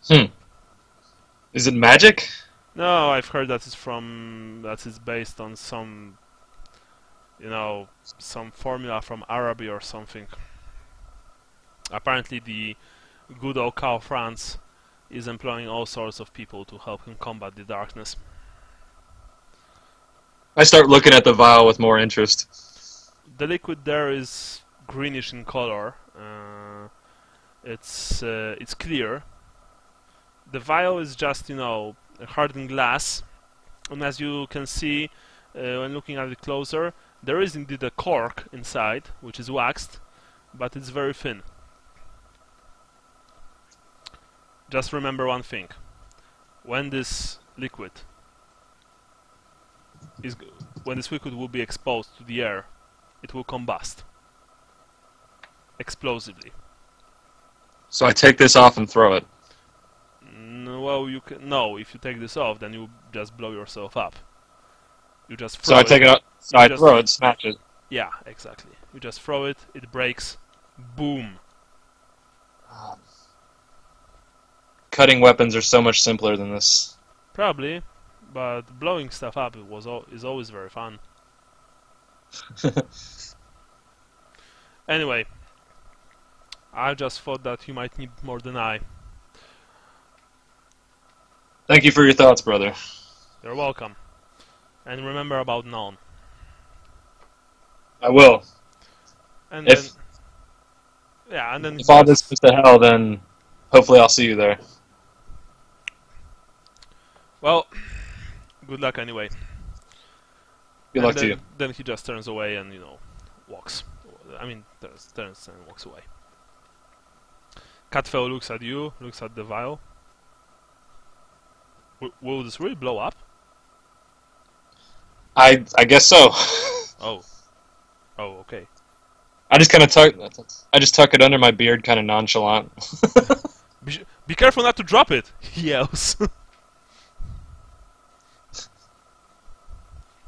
Hmm. Is it magic? No, I've heard that it's from that it's based on some, you know, some formula from Araby or something. Apparently, the good old Karl Franz is employing all sorts of people to help him combat the darkness. I start looking at the vial with more interest. The liquid there is greenish in color. Uh, it's uh, it's clear. The vial is just you know hardened glass, and as you can see uh, when looking at it closer, there is indeed a cork inside, which is waxed, but it's very thin. Just remember one thing: when this liquid is when this liquid will be exposed to the air, it will combust explosively. So I take this off and throw it. Mm, well, you can no. If you take this off, then you just blow yourself up. You just So I take it out. So I throw it, smash it. Yeah, exactly. You just throw it. It breaks. Boom. Cutting weapons are so much simpler than this. Probably, but blowing stuff up was is always very fun. Anyway, I just thought that you might need more than I. Thank you for your thoughts, brother. You're welcome. And remember about Nuln. I will. And If- then, yeah, and then If all this goes to hell, then hopefully I'll see you there. Well, good luck anyway. Good luck then, to you. Then he just turns away and you know walks. I mean, turns, turns and walks away. Catfell looks at you, looks at the vial. W- will this really blow up? I I guess so. Oh, oh, okay. I just kind of tuck. I just tuck it under my beard, kind of nonchalant. Be, be careful not to drop it. He yells.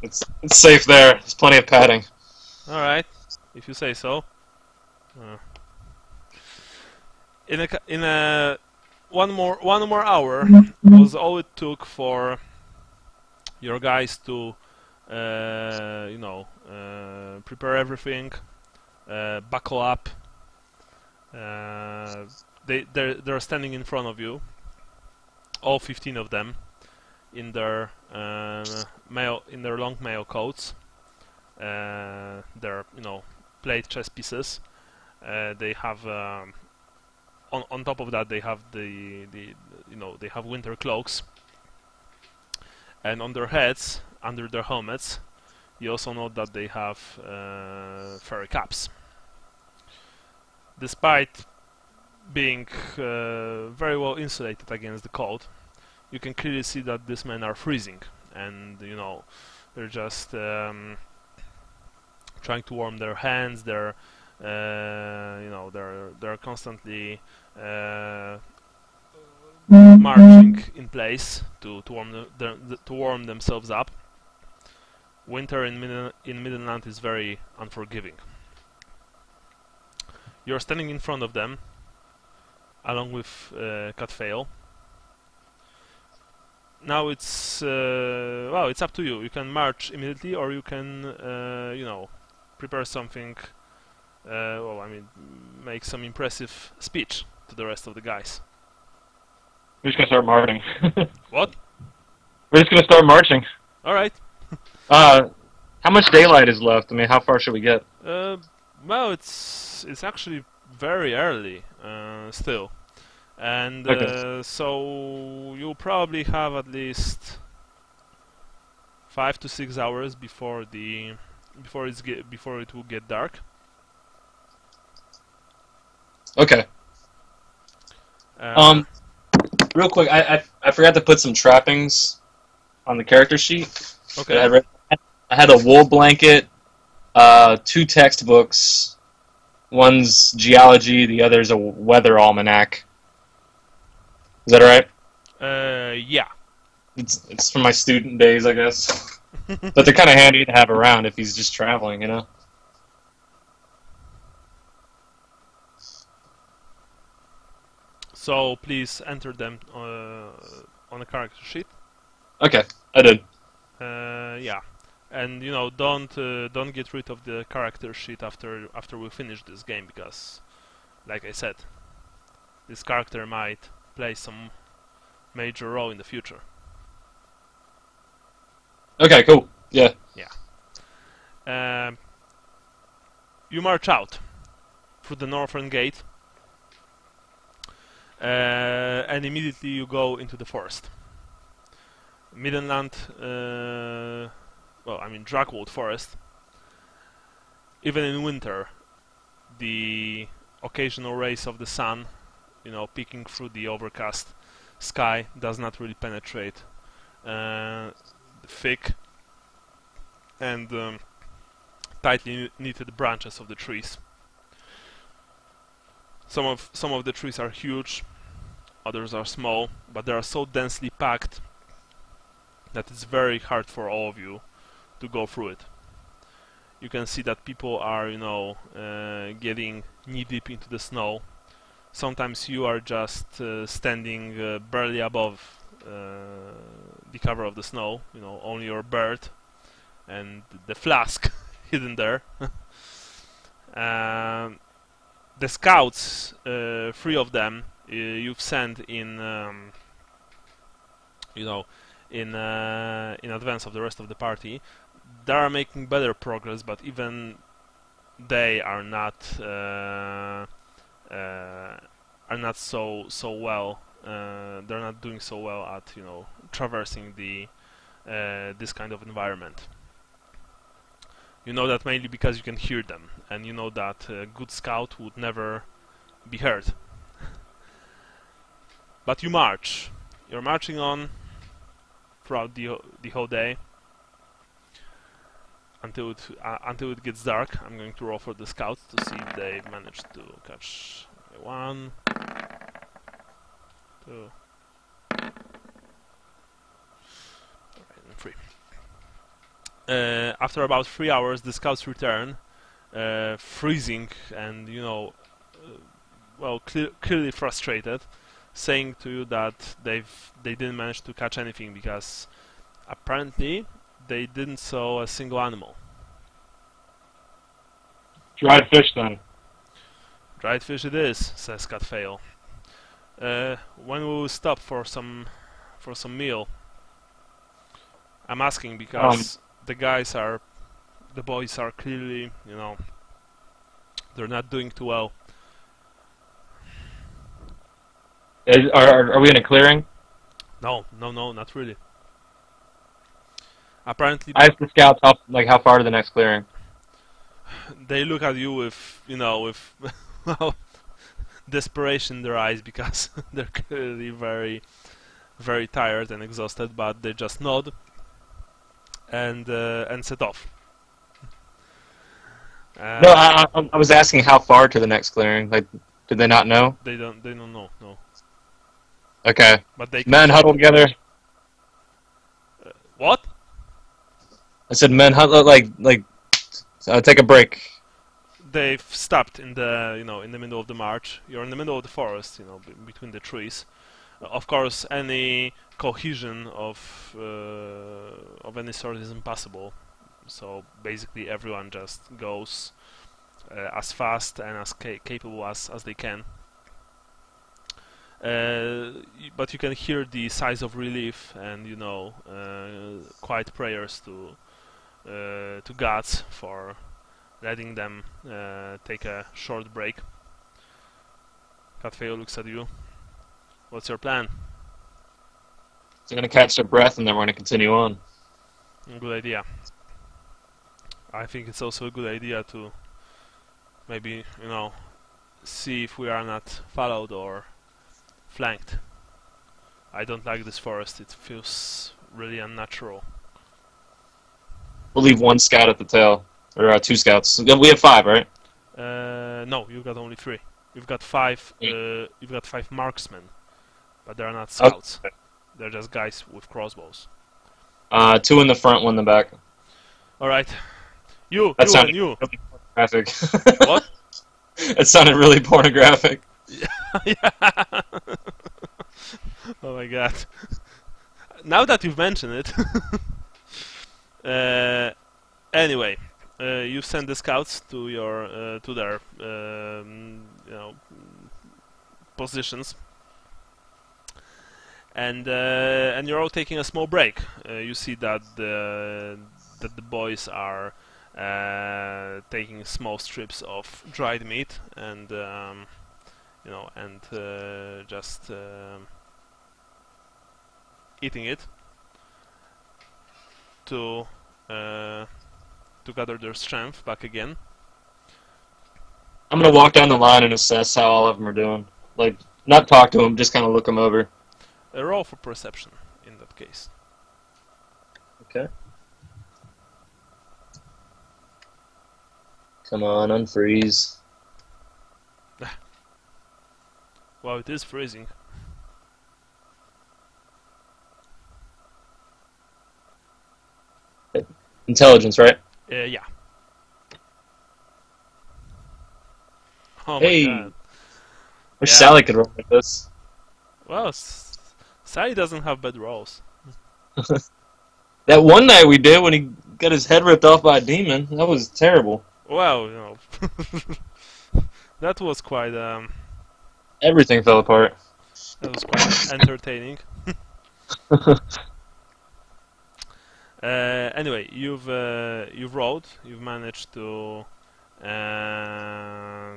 It's it's safe there. There's plenty of padding. All right, if you say so. Uh, in a in a one more one more hour was all it took for your guys to uh, you know uh, prepare everything, uh, buckle up. Uh, they they're they're standing in front of you, all 15 of them, in their uh, mail in their long mail coats uh, their you know plate chess pieces. Uh, they have um, on on top of that they have the the you know they have winter cloaks, and on their heads under their helmets, you also note that they have uh, furry caps. Despite being uh, very well insulated against the cold, you can clearly see that these men are freezing, and you know they're just um, trying to warm their hands. They're, uh, you know, they're they're constantly uh, marching in place to to warm the, their, to warm themselves up. Winter in Mid- in Middenland is very unforgiving. You're standing in front of them, along with uh. Now it's uh, well, it's up to you. You can march immediately, or you can, uh, you know, prepare something. Uh, well, I mean, make some impressive speech to the rest of the guys. We're just gonna start marching. What? We're just gonna start marching. All right. Uh, how much daylight is left? I mean, how far should we get? Uh, well, it's it's actually very early uh, still, and Okay. uh, so you'll probably have at least five to six hours before the before it's get before it will get dark. Okay. Uh, Um, real quick, I, I I forgot to put some trappings on the character sheet. I okay. had read. I had a wool blanket, uh, two textbooks. One's geology, the other's a weather almanac. Is that all right? Uh, yeah. It's it's from my student days, I guess. but they're kind of handy to have around if he's just traveling, you know. So please enter them uh, on a character sheet. Okay, I did. Uh, yeah, and you know, don't uh, don't get rid of the character sheet after after we finish this game because, like I said, this character might play some major role in the future. Okay, cool. Yeah. Um, you march out through the northern gate, uh, and immediately you go into the forest. Middenland, uh, well, I mean Drakwald Forest. Even in winter, the occasional rays of the sun, you know, peeking through the overcast sky, does not really penetrate uh, the thick and um, tightly knitted branches of the trees. Some of some of the trees are huge, others are small, but they are so densely packed that it's very hard for all of you to go through it. You can see that people are, you know, uh, getting knee deep into the snow. Sometimes you are just uh, standing uh, barely above uh, the cover of the snow, you know, only your bird and the flask hidden there. um, the scouts, uh, three of them, uh, you've sent in, um, you know, in in advance of the rest of the party. They are making better progress, but even they are not are not so so well. Uh, they're not doing so well at you know traversing the uh, this kind of environment. You know that mainly because you can hear them, and you know that a good scout would never be heard. but you march. You're marching on throughout the the whole day until it uh, until it gets dark. I'm going to roll for the scouts to see if they managed to catch one, two, and three. Uh, after about three hours, the scouts return, uh, freezing and you know, uh, well, cle- clearly frustrated, saying to you that they've they didn't manage to catch anything because apparently they didn't sell a single animal. Dried fish then. Dried fish it is, says Catfail. Uh, when will we stop for some for some meal? I'm asking because the guys are the boys are clearly, you know, they're not doing too well. Is, are, are we in a clearing? No, no, no, not really. Apparently, I asked the scouts how like how far to the next clearing. they look at you with, you know, with well, desperation in their eyes because they're clearly very, very tired and exhausted. But they just nod and uh, and set off. Uh, No, I, I, I was asking how far to the next clearing. Like, did they not know? they don't. They don't know. No, Okay, but they. men huddle together. What? I said, huddle like like. Uh, take a break. They've stopped in the you know in the middle of the march. You're in the middle of the forest, you know, between the trees. Uh, of course, any cohesion of uh, of any sort is impossible. So basically, everyone just goes uh, as fast and as ca- capable as as they can. Uh, but you can hear the sighs of relief and you know uh, quiet prayers to to gods for letting them uh, take a short break. Catfeo looks at you. What's your plan? They're gonna catch their breath and then we're gonna continue on. Good idea. I think it's also a good idea to maybe, you know, see if we are not followed or flanked. I don't like this forest, it feels really unnatural. We'll leave one scout at the tail, or uh, two scouts. We have five, right? Uh, no, you've got only three. You've got five. Uh, you've got five marksmen, but they're not Okay. scouts. They're just guys with crossbows. Uh, two in the front, one in the back. All right, you, That you, sounded and you. really pornographic. What? it sounded really pornographic. yeah. oh my god. Now that you've mentioned it. Uh, anyway, uh, you send the scouts to your uh, to their um, you know positions, and uh, and you're all taking a small break. Uh, you see that the that the boys are uh, taking small strips of dried meat and. Um, you know, and just um, eating it to uh, to gather their strength back again. I'm gonna walk down the line and assess how all of them are doing. Like, not talk to them, just kind of look them over. A roll for perception in that case. Okay. Come on, unfreeze. Wow, it is freezing. Intelligence, right? Uh, yeah. Oh Hey. my god. Wish Yeah. Sally could roll like this. Well, S- Sally doesn't have bad rolls. That one night we did when he got his head ripped off by a demon, that was terrible. Well, you know, that was quite um, Everything fell apart. that was quite entertaining. Uh, anyway, you've uh, you've rolled. You've managed to uh,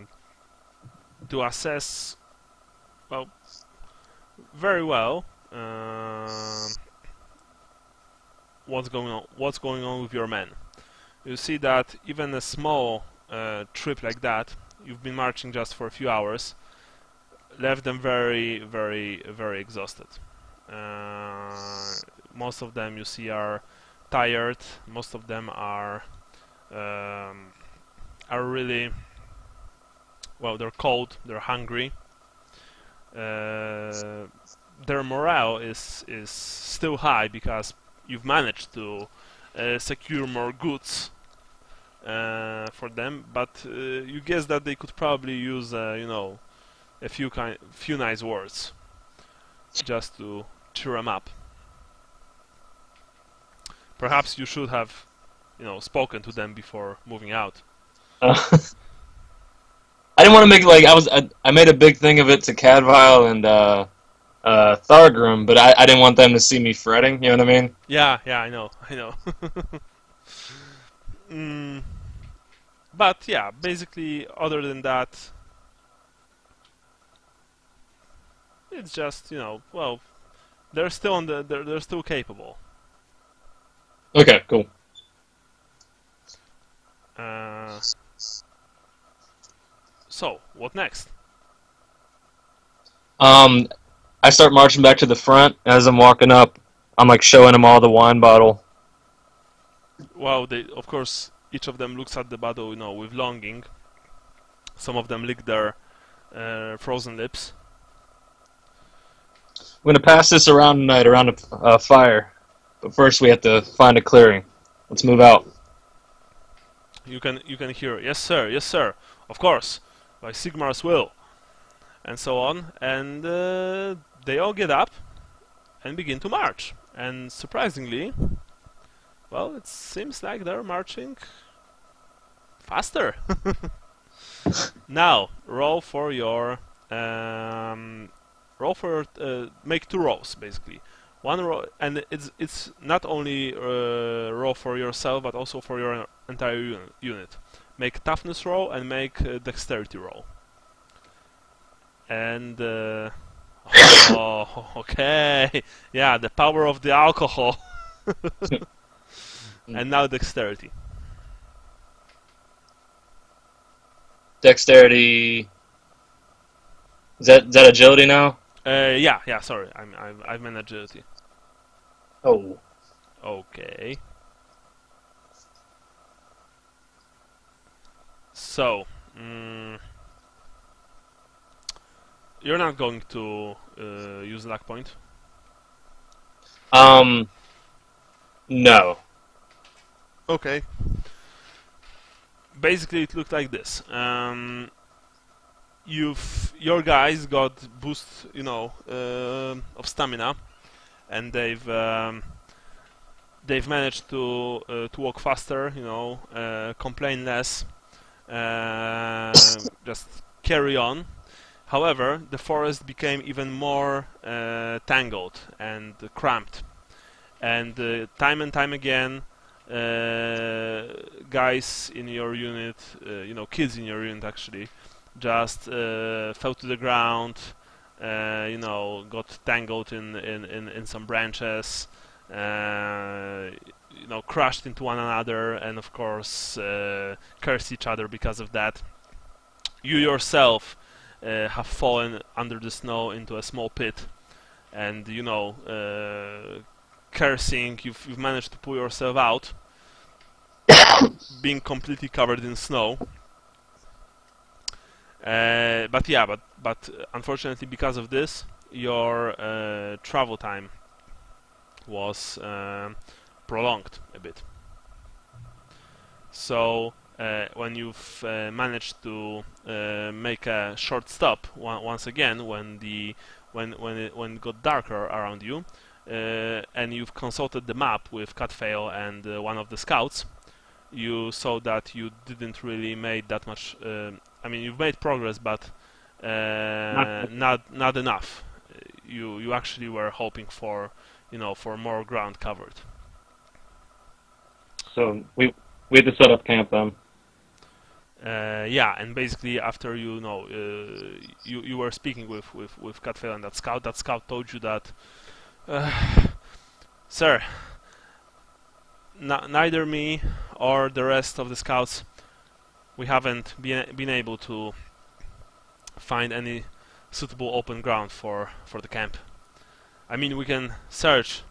to assess well very well um what's going on. What's going on with your men? You see that even a small uh, trip like that, you've been marching just for a few hours, left them very, very, very exhausted. Uh, most of them you see are tired. Most of them are um, are really well. They're cold. They're hungry. Uh, their morale is is still high because you've managed to uh, secure more goods uh, for them. But uh, you guess that they could probably use uh, you know a few kind few nice words just to cheer them up. Perhaps you should have, you know, spoken to them before moving out. Uh, I didn't want to make like I was. I, I made a big thing of it to Cadvile and uh, uh, Thargrim, but I, I didn't want them to see me fretting. You know what I mean? Yeah, yeah, I know, I know. mm, but yeah, basically, other than that, it's just you know, well, they're still on the, they're they're still capable. Okay, cool. Uh, so, what next? Um, I start marching back to the front. As I'm walking up, I'm like showing them all the wine bottle. Well, they of course each of them looks at the bottle, you know, with longing. Some of them lick their uh, frozen lips. I'm gonna pass this around tonight around a uh, fire, but first we have to find a clearing. Let's move out. You can you can hear, yes sir, yes sir, of course, by Sigmar's will, and so on. And uh, they all get up and begin to march. And surprisingly, well, it seems like they're marching faster. now, roll for your um, roll for uh, make two rolls basically. One roll, and it's it's not only uh, roll for yourself but also for your entire uni- unit. Make toughness roll and make uh, dexterity roll. And uh, oh, okay, yeah, the power of the alcohol. and now dexterity. Dexterity. Is that is that agility now? Uh, yeah, yeah. Sorry, I'm I'm I'm in agility. Oh. Okay. So, mm, you're not going to uh, use luck point. Um. No. Okay. Basically, it looked like this. Um, you've your guys got boost, you know, uh, of stamina, and they've um, they've managed to uh, to walk faster, you know, uh, complain less, uh, just carry on. However, the forest became even more uh, tangled and cramped, and uh, time and time again, uh, guys in your unit, you know, kids in your unit actually, just fell to the ground, uh, you know, got tangled in, in, in, in some branches, uh, you know, crashed into one another, and of course, uh, cursed each other because of that. You yourself uh, have fallen under the snow into a small pit, and you know, uh, cursing, you've, you've managed to pull yourself out, being completely covered in snow. Uh, but yeah, but but uh, unfortunately, because of this, your uh, travel time was um prolonged a bit. So uh, when you've uh, managed to uh, make a short stop once again, when the when when it, when it got darker around you, uh, and you've consulted the map with Catfail and uh, one of the scouts, you saw that you didn't really made that much. I mean, you've made progress, but uh, not not enough. You you actually were hoping for you know for more ground covered. So we we had to set up camp then. Uh, yeah, and basically after you know uh, you you were speaking with with with Catfail and that scout, that scout told you that, uh, sir, neither me or the rest of the scouts, we haven't been been able to find any suitable open ground for for the camp. I mean, we can search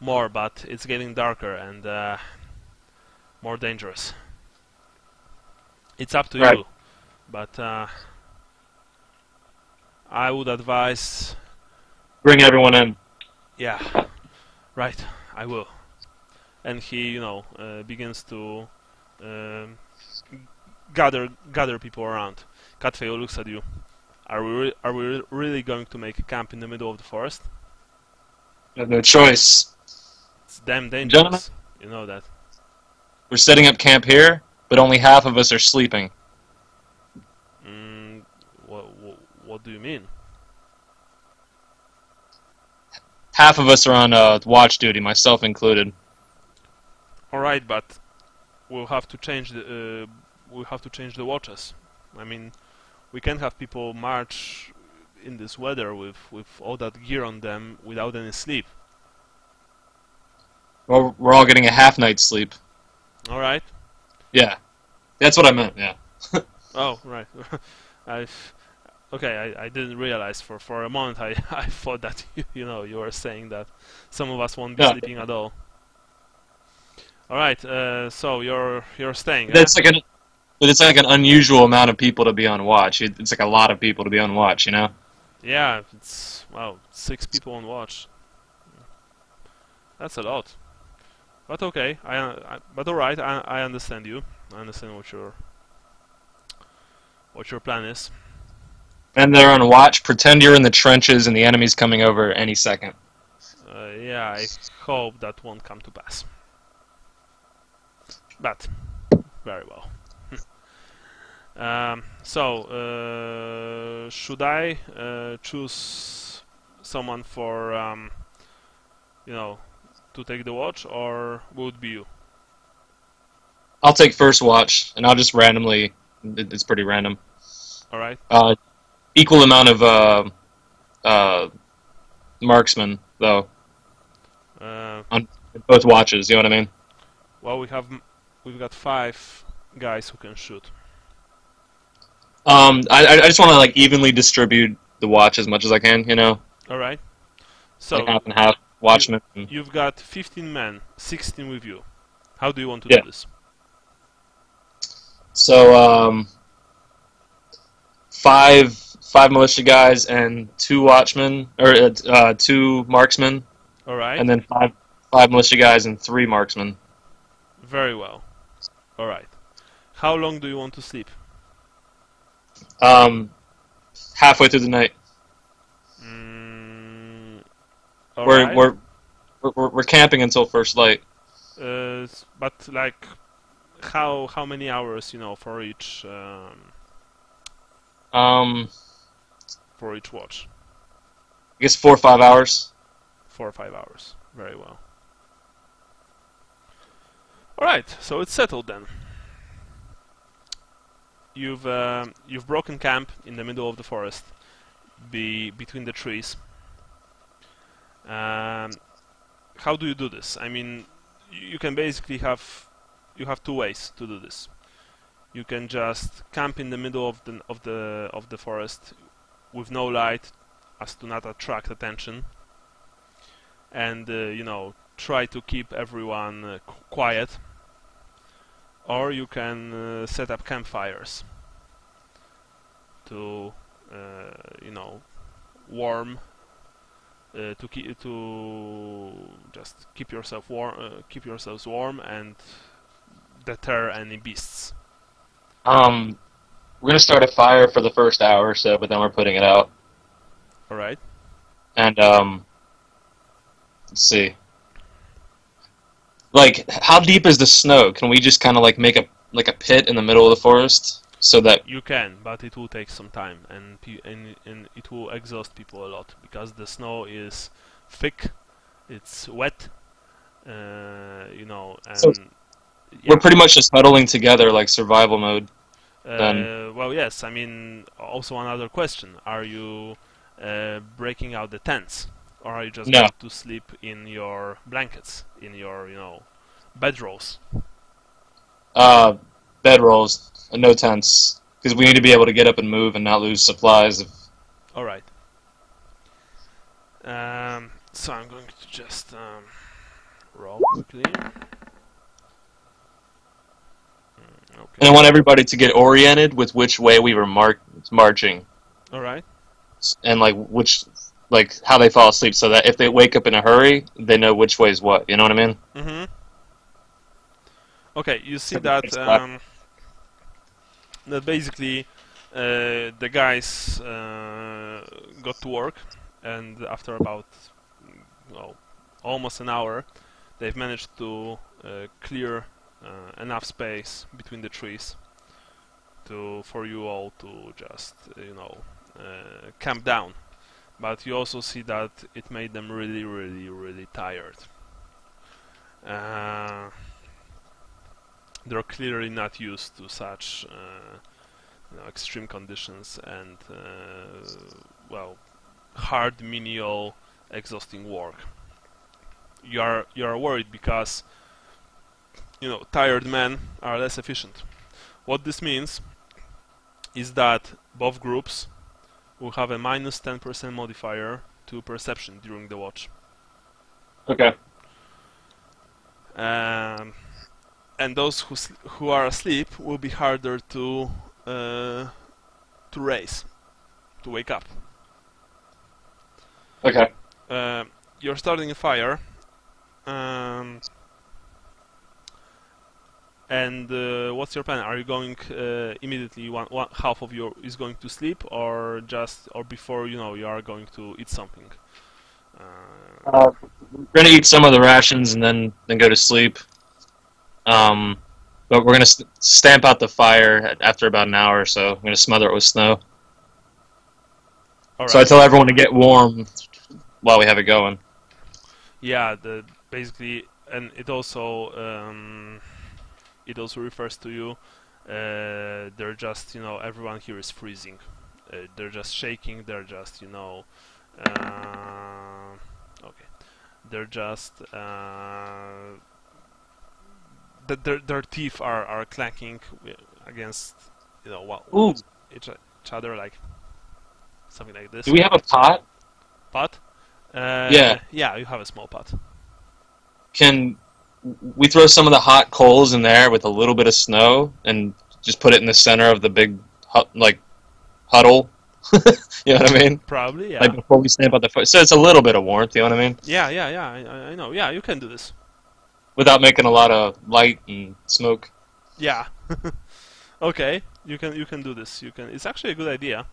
more, but it's getting darker and uh, more dangerous. It's up to Right. you, but uh, I would advise, Bring everyone in. yeah, right, I will. And he, you know, uh, begins to um, gather gather people around. Catfeo looks at you. Are we re- are we re- really going to make a camp in the middle of the forest? We have no choice. It's damn dangerous. Gentlemen. You know that. We're setting up camp here, but only half of us are sleeping. Mm, what, what what do you mean? Half of us are on uh, watch duty, myself included. All right, but we'll have to change the uh, we'll have to change the watches. I mean, we can't have people march in this weather with with all that gear on them without any sleep. Well, we're all getting a half night's sleep. All right. Yeah, that's what I meant. Yeah. Oh, right. I okay. I, I didn't realize for for a moment. I I thought that you, you know you were saying that some of us won't be Yeah. sleeping at all. All right. Uh, so you're you're staying. eh? That's like an, but it's like an unusual amount of people to be on watch. It, it's like a lot of people to be on watch. You know. Yeah, it's wow, six people on watch. That's a lot. But okay, I, I but all right, I I understand you. I understand what your what your plan is. And they're on watch. Pretend you're in the trenches and the enemy's coming over any second. Uh, yeah, I hope that won't come to pass. But very well. Um, so uh, should I uh, choose someone for um, you know to take the watch, or would be you? I'll take first watch, and I'll just randomly. It's pretty random. All right. Uh, equal amount of uh, uh, marksmen though. Uh, Both watches. You know what I mean? well, we have we've got five guys who can shoot. Um, I I just want to like evenly distribute the watch as much as I can. You know, All right. So like half and half. Watchmen. you've got 15 men, 16 with you. How do you want to Yeah. do this? So um, five five militia guys and two watchmen or uh, uh, two marksmen, All right. and then five five militia guys and three marksmen. Very well. All right. How long do you want to sleep? Um, halfway through the night, Mm, we're, right. we're we're we're camping until first light. Uh, but like, how how many hours? You know, for each um, Um, for each watch. I guess four or five hours. Four or five hours. Very well. All right. So it's settled then. You've um you've broken camp in the middle of the forest, be between the trees. Um, how do you do this? I mean, you can basically have you have two ways to do this. You can just camp in the middle of the of the of the forest with no light, as to not attract attention, and uh, you know try to keep everyone uh, qu- quiet. Or you can uh, set up campfires to uh, you know warm uh, to keep to just keep yourself warm, uh, keep yourselves warm, and deter any beasts. Um, we're gonna start a fire for the first hour or so, but then we're putting it out. All right. And um, let's see. Like, how deep is the snow? Can we just kind of like make a like a pit in the middle of the forest so that You can, but it will take some time, and and, and it will exhaust people a lot because the snow is thick, it's wet, uh, you know, and So we're pretty much just huddling together like survival mode? Uh, well, yes. I mean, also another question: Are you uh, breaking out the tents, or are you just No. going to sleep in your blankets, in your, you know, bedrolls? Uh, bedrolls, and no tents, because we need to be able to get up and move and not lose supplies. If, All right. Um, so I'm going to just um, roll quickly. Mm, and I want everybody to get oriented with which way we were mar- marching, All right. and like which, like how they fall asleep, so that if they wake up in a hurry, they know which way is what. You know what I mean? Mm-hmm. Okay, you see that um, that basically uh, the guys uh, got to work, and after about well, almost an hour, they've managed to uh, clear uh, enough space between the trees to for you all to just you know uh, camp down. But you also see that it made them really, really, really tired. Uh, they're clearly not used to such uh, you know, extreme conditions and uh, well hard menial exhausting work you are you are worried because you know tired men are less efficient what this means is that both groups will have a minus 10% modifier to perception during the watch Okay. um, and those who who are asleep will be harder to uh, to raise, to wake up. Okay. Uh, you're starting a fire, um, and uh, what's your plan? Are you going uh, immediately? One, one half of you is going to sleep, or just or before you know you are going to eat something. Uh, Uh, we're gonna eat some of the rations and then then go to sleep. Um, but we're gonna st- stamp out the fire after about an hour or so. I'm gonna smother it with snow. all So I tell everyone to get warm while we have it going. Yeah, the basically, and it also um, it also refers to you. Uh, they're just you know everyone here is freezing. Uh, they're just shaking. They're just you know. Uh, okay, they're just. Uh, that their their teeth are are clacking against you know Ooh. each, each other like something like this. Do we have a pot? pot? Uh, Yeah. Yeah, you have a small pot. Can we throw some of the hot coals in there with a little bit of snow and just put it in the center of the big like huddle? you know what I mean? Probably, yeah. Like before we stamp out the foot, so it's a little bit of warmth. You know what I mean? yeah, yeah, yeah. I, I- I know. Yeah, you can do this. Without making a lot of light and smoke. Yeah. okay, you can you can do this. You can. It's actually a good idea,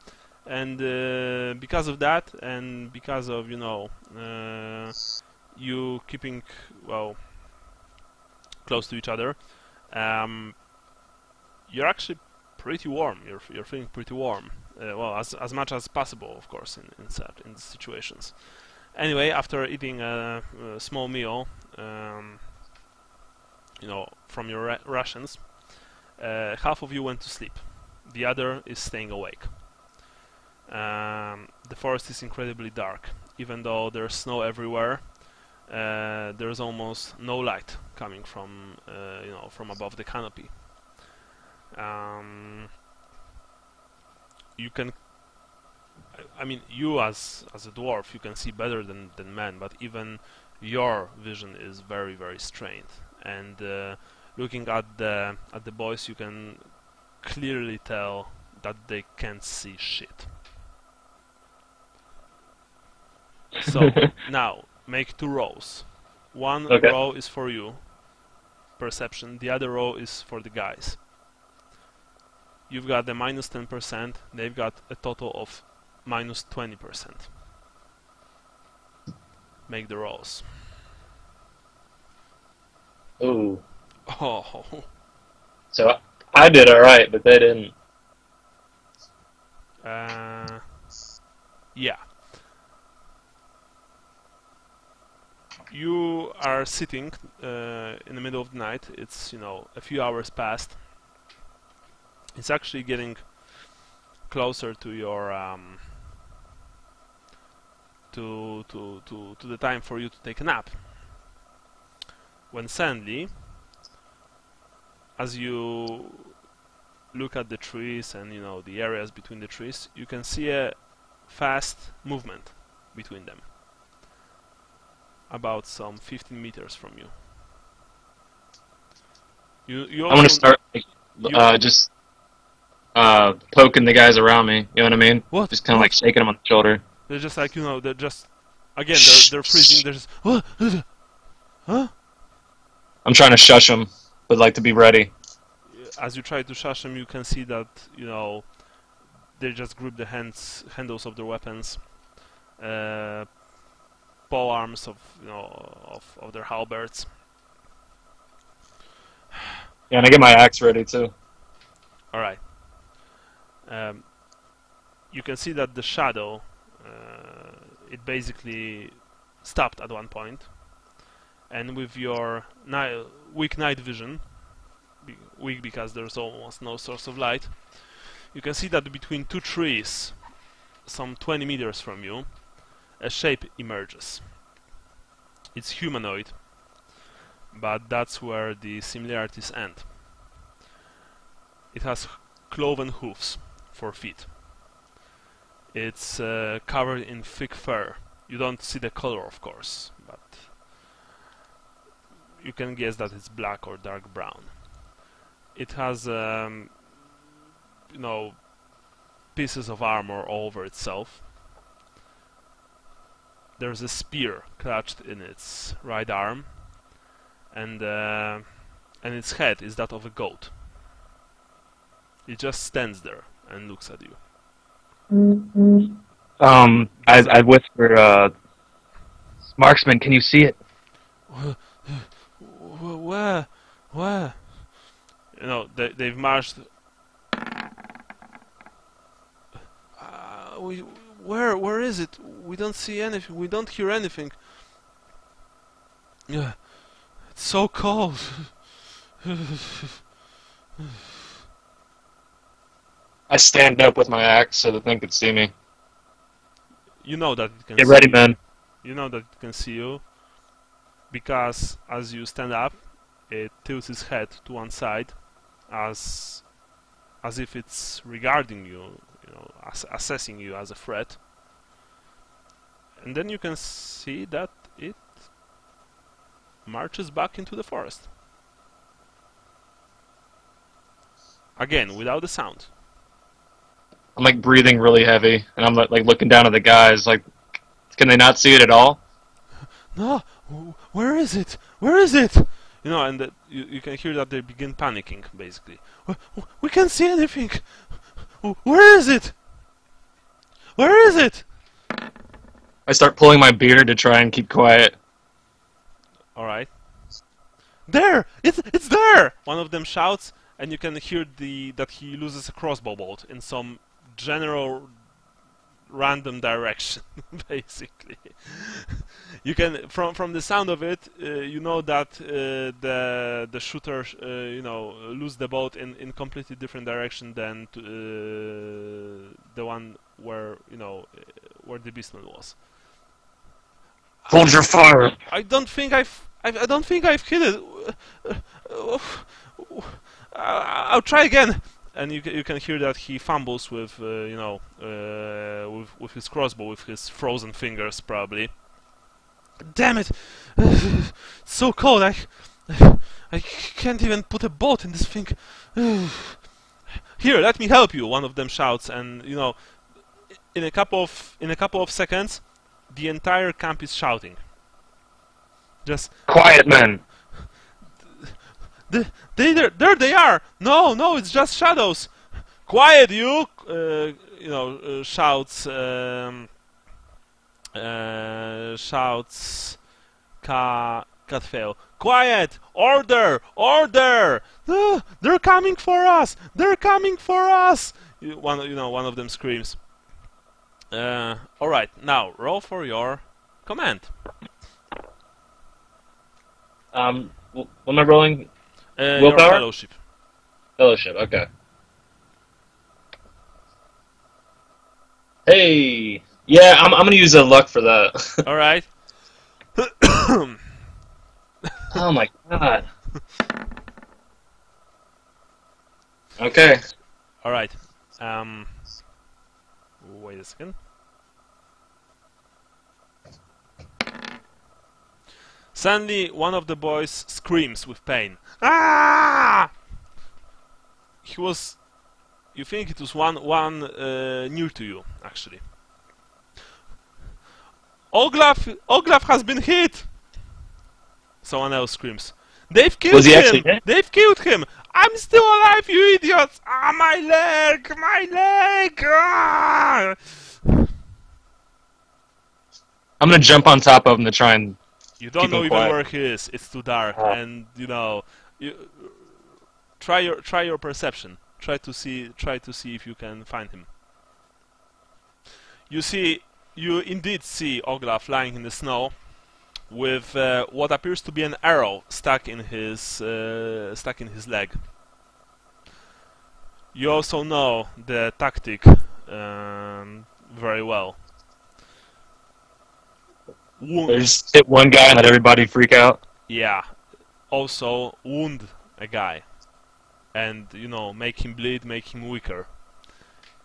and uh, because of that, and because of you know uh, you keeping well close to each other, um, you're actually pretty warm. You're you're feeling pretty warm. Uh, well, as as much as possible, of course, in in, cer- in situations. Anyway, after eating a, a small meal, um, you know, from your ra- rations, uh, half of you went to sleep. The other is staying awake. Um, the forest is incredibly dark. Even though there's snow everywhere, uh, there's almost no light coming from, uh, you know, from above the canopy. Um, you can, I- I mean, you as as a dwarf, you can see better than than men, but even your vision is very very strained. And uh, looking at the at the boys, you can clearly tell that they can't see shit. So now make two rows. One Okay. row is for you, perception. The other row is for the guys. You've got the minus minus ten percent. They've got a total of minus minus twenty percent. Make the rolls. Ooh. Oh, So I- I did all right, but they didn't. uh, yeah. You are sitting uh, in the middle of the night. It's you know a few hours past. It's actually getting closer to your um, to to to to the time for you to take a nap. When suddenly, as you look at the trees and you know the areas between the trees, you can see a fast movement between them, about some 15 meters from you. You you I'm gonna start like, uh, just uh, poking the guys around me. You know what I mean? What? Just kind of like shaking them on the shoulder. They're just like you know they're just again they're they're freezing. They're just huh? huh? I'm trying to shush them, but like to be ready. As you try to shush them, you can see that you know they just grip the hands handles of their weapons, uh, pole arms of you know of, of their halberds. Yeah, and I get my axe ready too. All right. Um, you can see that the shadow uh, it basically stopped at one point, and with your ni- weak night vision, be- weak because there's almost no source of light, you can see that between two trees, some 20 meters from you, a shape emerges. It's humanoid, but that's where the similarities end. It has cloven hoofs for feet. It's uh, covered in thick fur. You don't see the color, of course, but you can guess that it's black or dark brown. It has, um, you know, pieces of armor all over itself. There's a spear clutched in its right arm, and uh, and its head is that of a goat. It just stands there and looks at you. Um, I, I whisper, uh, Marksman, can you see it? Where? Where? You know, they, they've marched. Uh, we where where is it? We don't see anything. We don't hear anything. Yeah, it's so cold. I stand up with my axe so the thing could see me. you know that it can. Get see ready, you. men. You know that it can see you because as you stand up, it tilts its head to one side, as as if it's regarding you, you know, ass- assessing you as a threat. And then you can see that it marches back into the forest. Again, without a sound. I'm like breathing really heavy, and I'm like, looking down at the guys. Like, can they not see it at all? No, where is it? Where is it? You know, and that you, you can hear that they begin panicking, basically. "Wh- wh- We can't see anything. Where is it? Where is it? I start pulling my beard to try and keep quiet. All right. There! It's it's there! One of them shouts, and you can hear the that he loses a crossbow bolt in some general random direction, basically. you can from from the sound of it, uh, you know that uh, the the shooter, uh, you know, lose the bolt in in completely different direction than to, uh, the one where you know where the beastman was. Hold your fire. I don't think I've. I, don't think I've hit it. I- I'll try again. And you you can hear that he fumbles with uh, you know uh, with with his crossbow with his frozen fingers probably. Damn it! So cold. I I can't even put a bolt in this thing. Here, let me help you. One of them shouts, and you know, in a couple of in a couple of seconds, the entire camp is shouting. Just Quiet, men. the, they there, there they are. No, no, it's just shadows. Quiet, you! Uh, you know, uh, shouts. Um, uh, shouts. Ka Catfail. Quiet! Order! Order! Ah, they're coming for us! They're coming for us! One, you know, one of them screams. Uh, all right, now roll for your command. Um, what am I rolling? Uh, Willpower? fellowship. Fellowship. Okay. Hey. Yeah, I'm. I'm gonna use a luck for that. All right. oh my god. Okay. All right. Um. Wait a second. Suddenly, one of the boys screams with pain. Ah! He was. You think it was one one uh, near to you, actually. Oglaf, Oglaf has been hit. Someone else screams. They've killed him. They've killed him. I'm still alive, you idiots! Ah, my leg, my leg! Ah! I'm gonna jump on top of him to try and. You don't Keep know him even quiet. where he is. It's too dark, Ah. and you know, you try your try your perception. Try to see try to see if you can find him. You see, you indeed see Oglaf lying in the snow, with uh, what appears to be an arrow stuck in his uh, stuck in his leg. You also know the tactic um, very well. Wo- I just hit one guy and let everybody freak out. yeah. Also wound a guy. And, you know, make him bleed, make him weaker.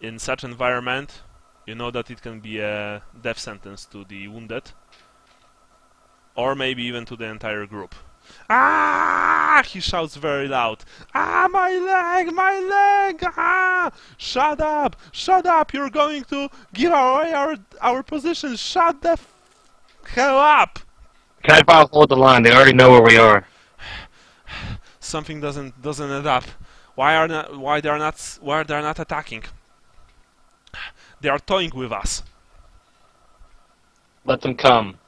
In such environment, you know that it can be a death sentence to the wounded. Or maybe even to the entire group. Ah! He shouts very loud. Ah, my leg, my leg! Ah! Shut up! Shut up! You're going to give away our our position. Shut the f- hell up! Can I file hold the line? They already know where we are. something doesn't doesn't add up. Why are not why they are not why they are not attacking? They are toying with us. Let them come.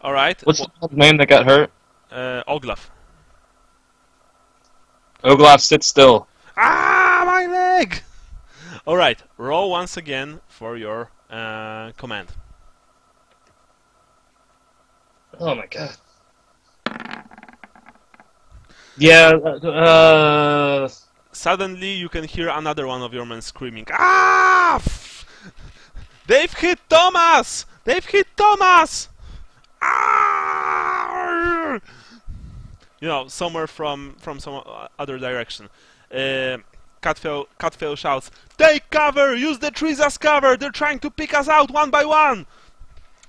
All right. What's the name that got hurt? uh, Oglaf? Oglaf, sit still. Ah, my leg! All right, roll once again for your uh, command. Oh my god. Yeah. Uh. Suddenly, you can hear another one of your men screaming, "Ah! They've hit Thomas! They've hit Thomas! Ah!" You know, somewhere from from some other direction. Uh, Catfail shouts, "Take cover! Use the trees as cover! They're trying to pick us out one by one!"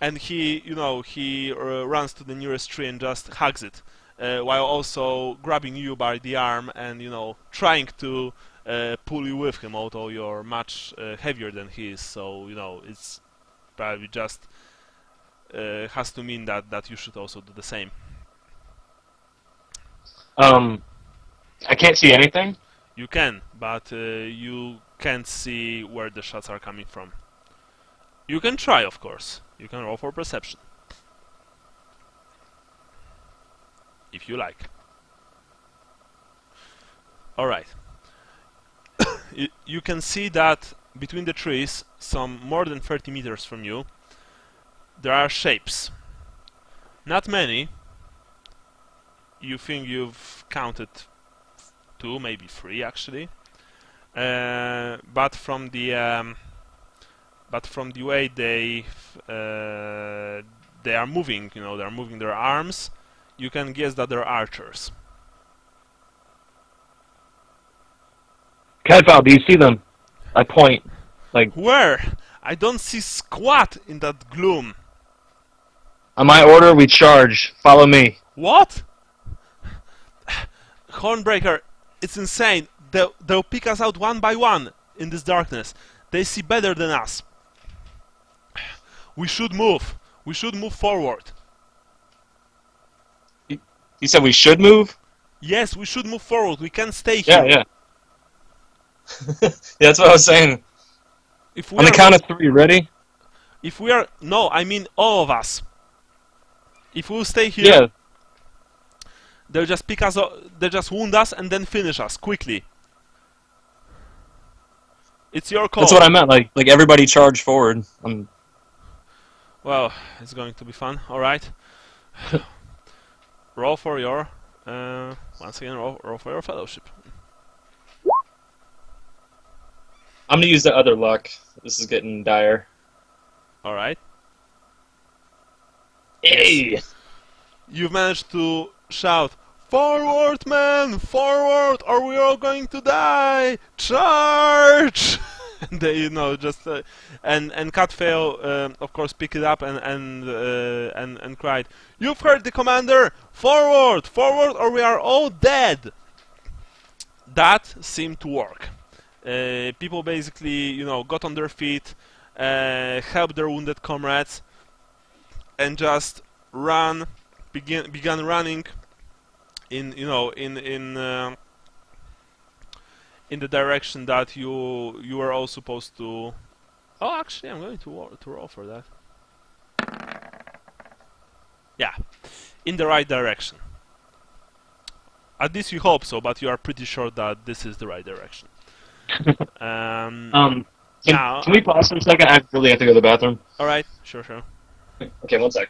And he, you know, he uh, runs to the nearest tree and just hugs it uh, while also grabbing you by the arm and you know trying to uh, pull you with him although you're much uh, heavier than he is so you know it's probably just uh, has to mean that that you should also do the same. Um, I can't see anything. you can but uh, you can't see where the shots are coming from. You can try of course. You can roll for perception. If you like. Alright. you, you can see that between the trees, some more than 30 meters from you, there are shapes. Not many. You think you've counted two, maybe three actually. Uh, but from the um, but from the way they uh, they are moving, you know, they are moving their arms. You can guess that they're archers. Cadfile, do you see them? I point. Like where? I don't see squat in that gloom. On my order, we charge. Follow me. What? Hornbreaker, it's insane. They'll, they'll pick us out one by one in this darkness. They see better than us. We should move. We should move forward. You said we should move. Yes, we should move forward. We can't stay here. yeah. yeah, that's what I was saying. If we On the count of three, ready? if we are, no, I mean all of us. If we stay here, Yeah. they'll just pick us. o- They'll just wound us and then finish us quickly. It's your call. That's what I meant. Like, like everybody charge forward. Um, Well, it's going to be fun. All right. roll for your. Uh, once again, roll, roll for your fellowship. I'm gonna use the other luck. This is getting dire. All right. Hey! You've managed to shout, "Forward, men! Forward, or we are all going to die! Charge!" and they, you know, just uh, and and Catfail, um of course, picked it up and and uh, and and cried, "You've heard the commander! Forward, forward, or we are all dead!" That seemed to work. Uh, people basically, you know, got on their feet, uh, helped their wounded comrades, and just ran, begin, began running in, you know, in in uh, in the direction that you you were all supposed to. Oh, actually, I'm going to roll, to roll for that. Yeah, in the right direction. At least you hope so, but you are pretty sure that this is the right direction. um, Um, can, Now- can we pause for a second? I really have to go to the bathroom. all right, sure, sure. Okay, one sec.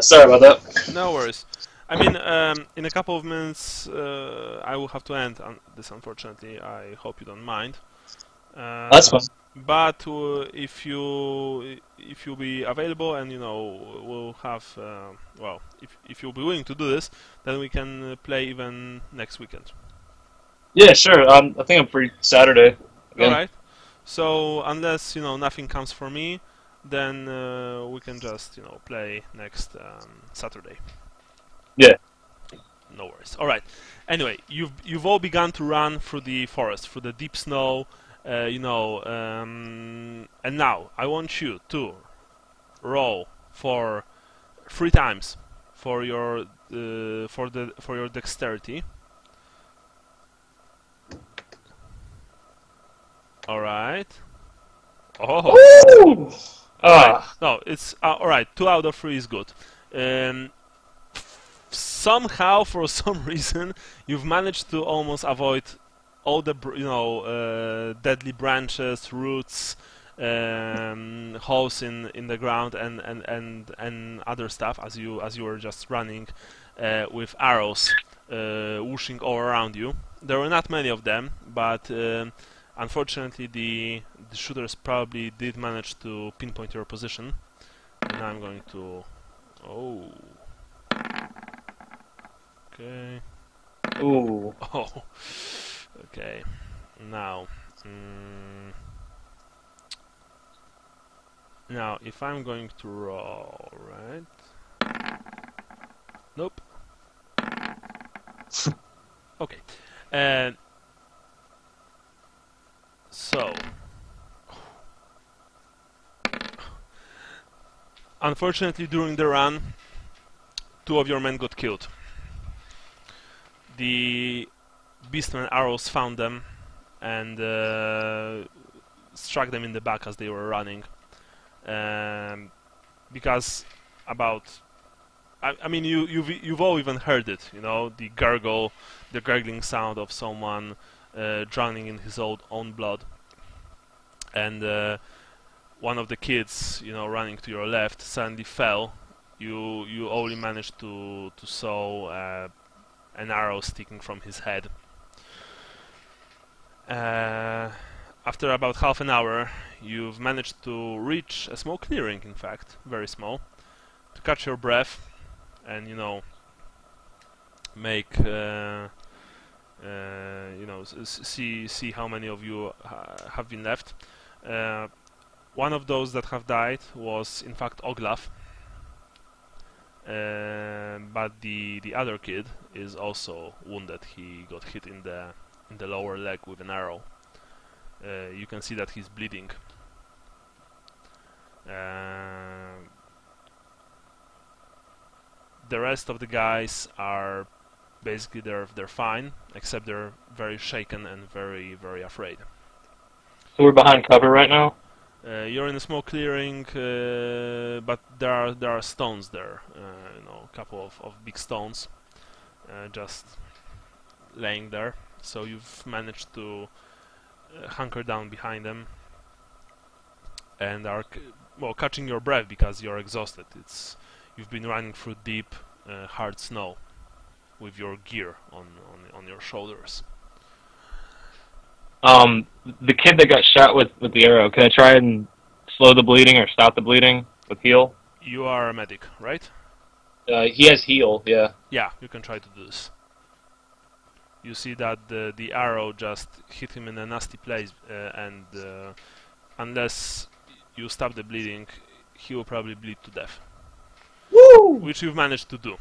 Sorry about that. No worries. I mean, um, in a couple of minutes, uh, I will have to end on this. Unfortunately, I hope you don't mind. Uh, That's fine. But uh, if you if you'll be available and you know we'll have uh, well if if you'll be willing to do this, then we can uh, play even next weekend. Yeah, sure. Um, I think I'm free Saturday. Again. All right. So unless you know nothing comes for me, then uh, we can just you know play next um, Saturday. Yeah. No worries. All right. Anyway, you've you've all begun to run through the forest, through the deep snow, uh, you know, um, and now I want you to roll for three times for your uh, for the for your dexterity. All right. Oh. Ah, No, it's uh, all right. Two out of three is good. Um, somehow, for some reason, you've managed to almost avoid all the br- you know uh, deadly branches, roots, um, holes in, in the ground, and, and, and, and other stuff as you as you were just running uh, with arrows uh, whooshing all around you. There were not many of them, but um, unfortunately, the the shooters probably did manage to pinpoint your position. And I'm going to. Oh. Okay. ooh. Oh. Okay. Now. Mm, now, if I'm going to roll, right? Nope. okay. And so, unfortunately, during the run, two of your men got killed. The beastman arrows found them and uh, struck them in the back as they were running. Um, because about, I, I mean, you you've you've all even heard it, you know, the gurgle, the gurgling sound of someone drowning in his own own blood, and uh, one of the kids, you know, running to your left, suddenly fell. You you only managed to to saw uh, an arrow sticking from his head. Uh, after about half an hour, you've managed to reach a small clearing, in fact, very small, to catch your breath and, you know, make, uh, uh, you know, see see how many of you ha- have been left. Uh, one of those that have died was, in fact, Oglaf. Uh, but the the other kid is also wounded. He got hit in the in the lower leg with an arrow. Uh, you can see that he's bleeding. Uh, the rest of the guys are basically they're they're fine, except they're very shaken and very very afraid. So we're behind cover right now. Uh, you're in a small clearing, uh, but there are there are stones there. Uh, you know, a couple of, of big stones, uh, just laying there. So you've managed to uh, hunker down behind them, and are c- well catching your breath because you're exhausted. It's you've been running through deep, uh, hard snow with your gear on, on on your shoulders. Um, the kid that got shot with with the arrow. Can I try and slow the bleeding or stop the bleeding with heal? You are a medic, right? Uh, he has heal. Yeah. Yeah, you can try to do this. You see that the the arrow just hit him in a nasty place, uh, and uh, unless you stop the bleeding, he will probably bleed to death. Woo! Which you've managed to do.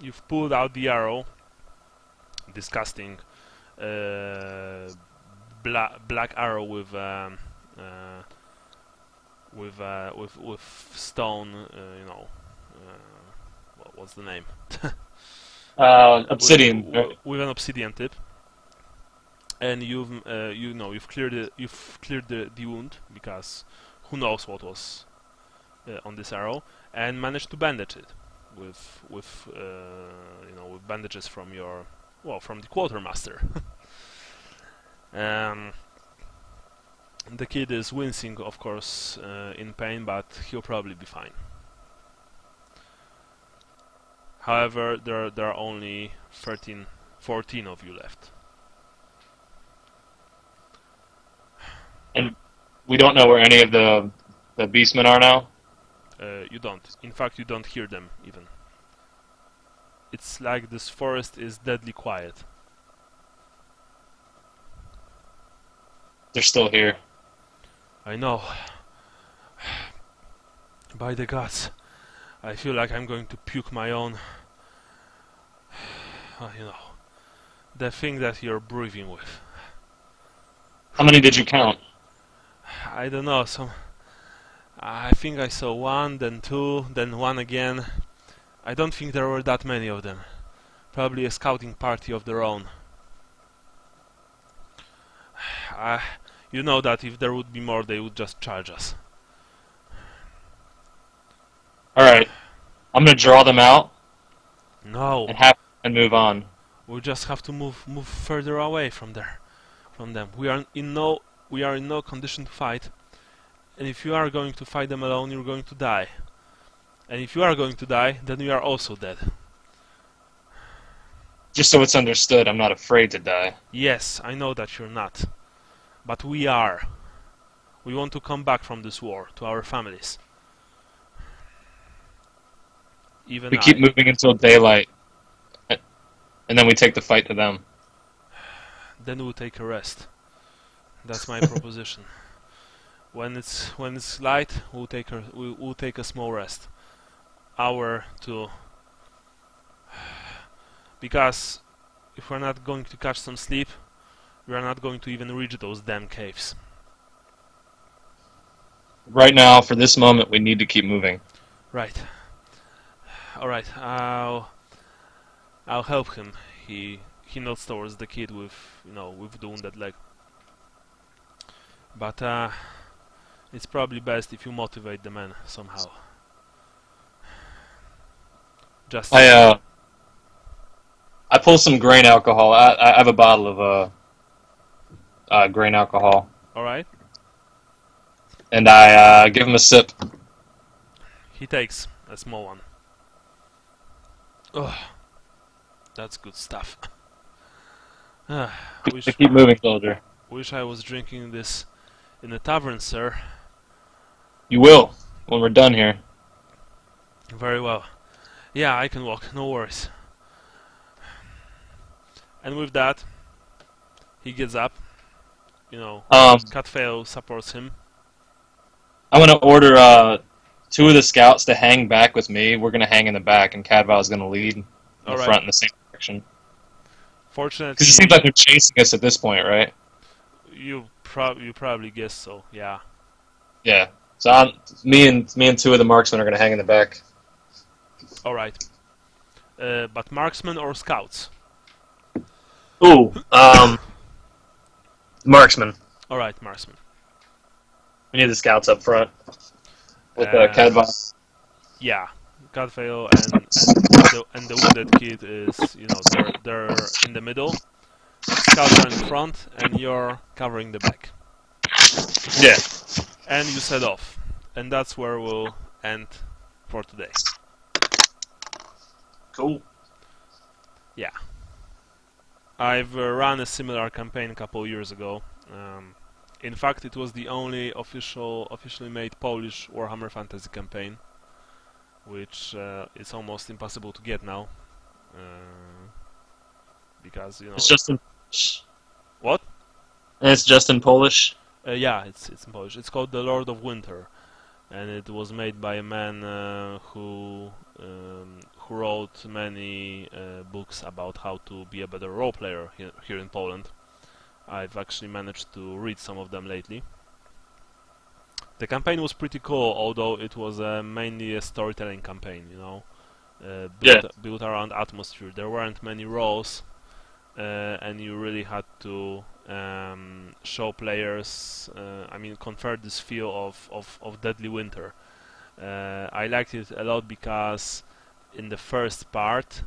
You've pulled out the arrow, disgusting uh, bla- black arrow with um, uh, with uh, with with stone, uh, you know. Uh, what, what's the name? Uh, obsidian. with, right? with an obsidian tip, and you've uh, you know you've cleared the, you've cleared the, the wound because who knows what was uh, on this arrow, and managed to bandage it with with uh, you know with bandages from your well from the quartermaster. um, the kid is wincing, of course, uh, in pain, but he'll probably be fine. However, there there are only 13, 14 of you left. And we don't know where any of the the beastmen are now. Uh, you don't. In fact, you don't hear them even. It's like this forest is deadly quiet. They're still here. I know. By the gods, I feel like I'm going to puke my own. Uh, you know, the thing that you're breathing with. How many did you count? I don't know. Some. I think I saw one, then two, then one again. I don't think there were that many of them. Probably a scouting party of their own. Uh, you know that if there would be more, they would just charge us. All right. I'm gonna draw them out No, and have and move on. we just have to move move further away from there, from them. We are in no we are in no condition to fight, and if you are going to fight them alone, you're going to die. And if you are going to die, then you are also dead. Just so it's understood, I'm not afraid to die. Yes, I know that you're not. But we are. We want to come back from this war to our families. Even We I. keep moving until daylight, and then we take the fight to them. Then we'll take a rest. That's my proposition. When it's when it's light, we'll take a we'll, we'll take a small rest, hour to. Because if we're not going to catch some sleep, we are not going to even reach those damn caves. Right now, for this moment, we need to keep moving. Right. All right. I'll I'll help him. He he nods towards the kid with you know with the wounded leg. But uh, it's probably best if you motivate the man somehow. Just I uh, I pull some grain alcohol. I, I have a bottle of uh, uh, grain alcohol, all right. and I uh, give him a sip. He takes a small one. Ugh, that's good stuff. Ah, wish Keep moving, soldier. wish I was drinking this in a tavern, sir. You will when we're done here. Very well. Yeah, I can walk, no worries. And with that, he gets up. You know, Um, Catfail supports him. I'm gonna order uh, two of the scouts to hang back with me. We're gonna hang in the back, and Cadval's gonna lead in the Alright. front in the same direction. Fortunately, Because it seems like they're chasing us at this point, right? you prob you probably guess so. Yeah. Yeah. So I'm, me and me and two of the marksmen are gonna hang in the back. All right. Uh, but marksmen or scouts? Ooh, um, marksman. All right, marksmen. We need the scouts up front with uh, Uh, Cadval. Yeah, Catfail and and the, and the wounded kid is you know they're they're in the middle. Scouts are in front, and you're covering the back. Yeah. And you set off. And that's where we'll end for today. Cool. Yeah. I've uh, run a similar campaign a couple years ago. Um, in fact, it was the only official, officially made Polish Warhammer Fantasy campaign, which uh, is almost impossible to get now, uh, because you know. It's just in. What? And it's just in Polish. Uh, yeah, it's it's in Polish. It's called The Lord of Winter, and it was made by a man uh, who um, who wrote many uh, books about how to be a better role player here, here in Poland. I've actually managed to read some of them lately. The campaign was pretty cool, although it was uh, mainly a storytelling campaign. You know, uh, built, built around atmosphere. There weren't many roles, uh, and you really had to um, show players, uh, I mean, confer this feel of, of, of Deadly Winter. Uh, I liked it a lot because in the first part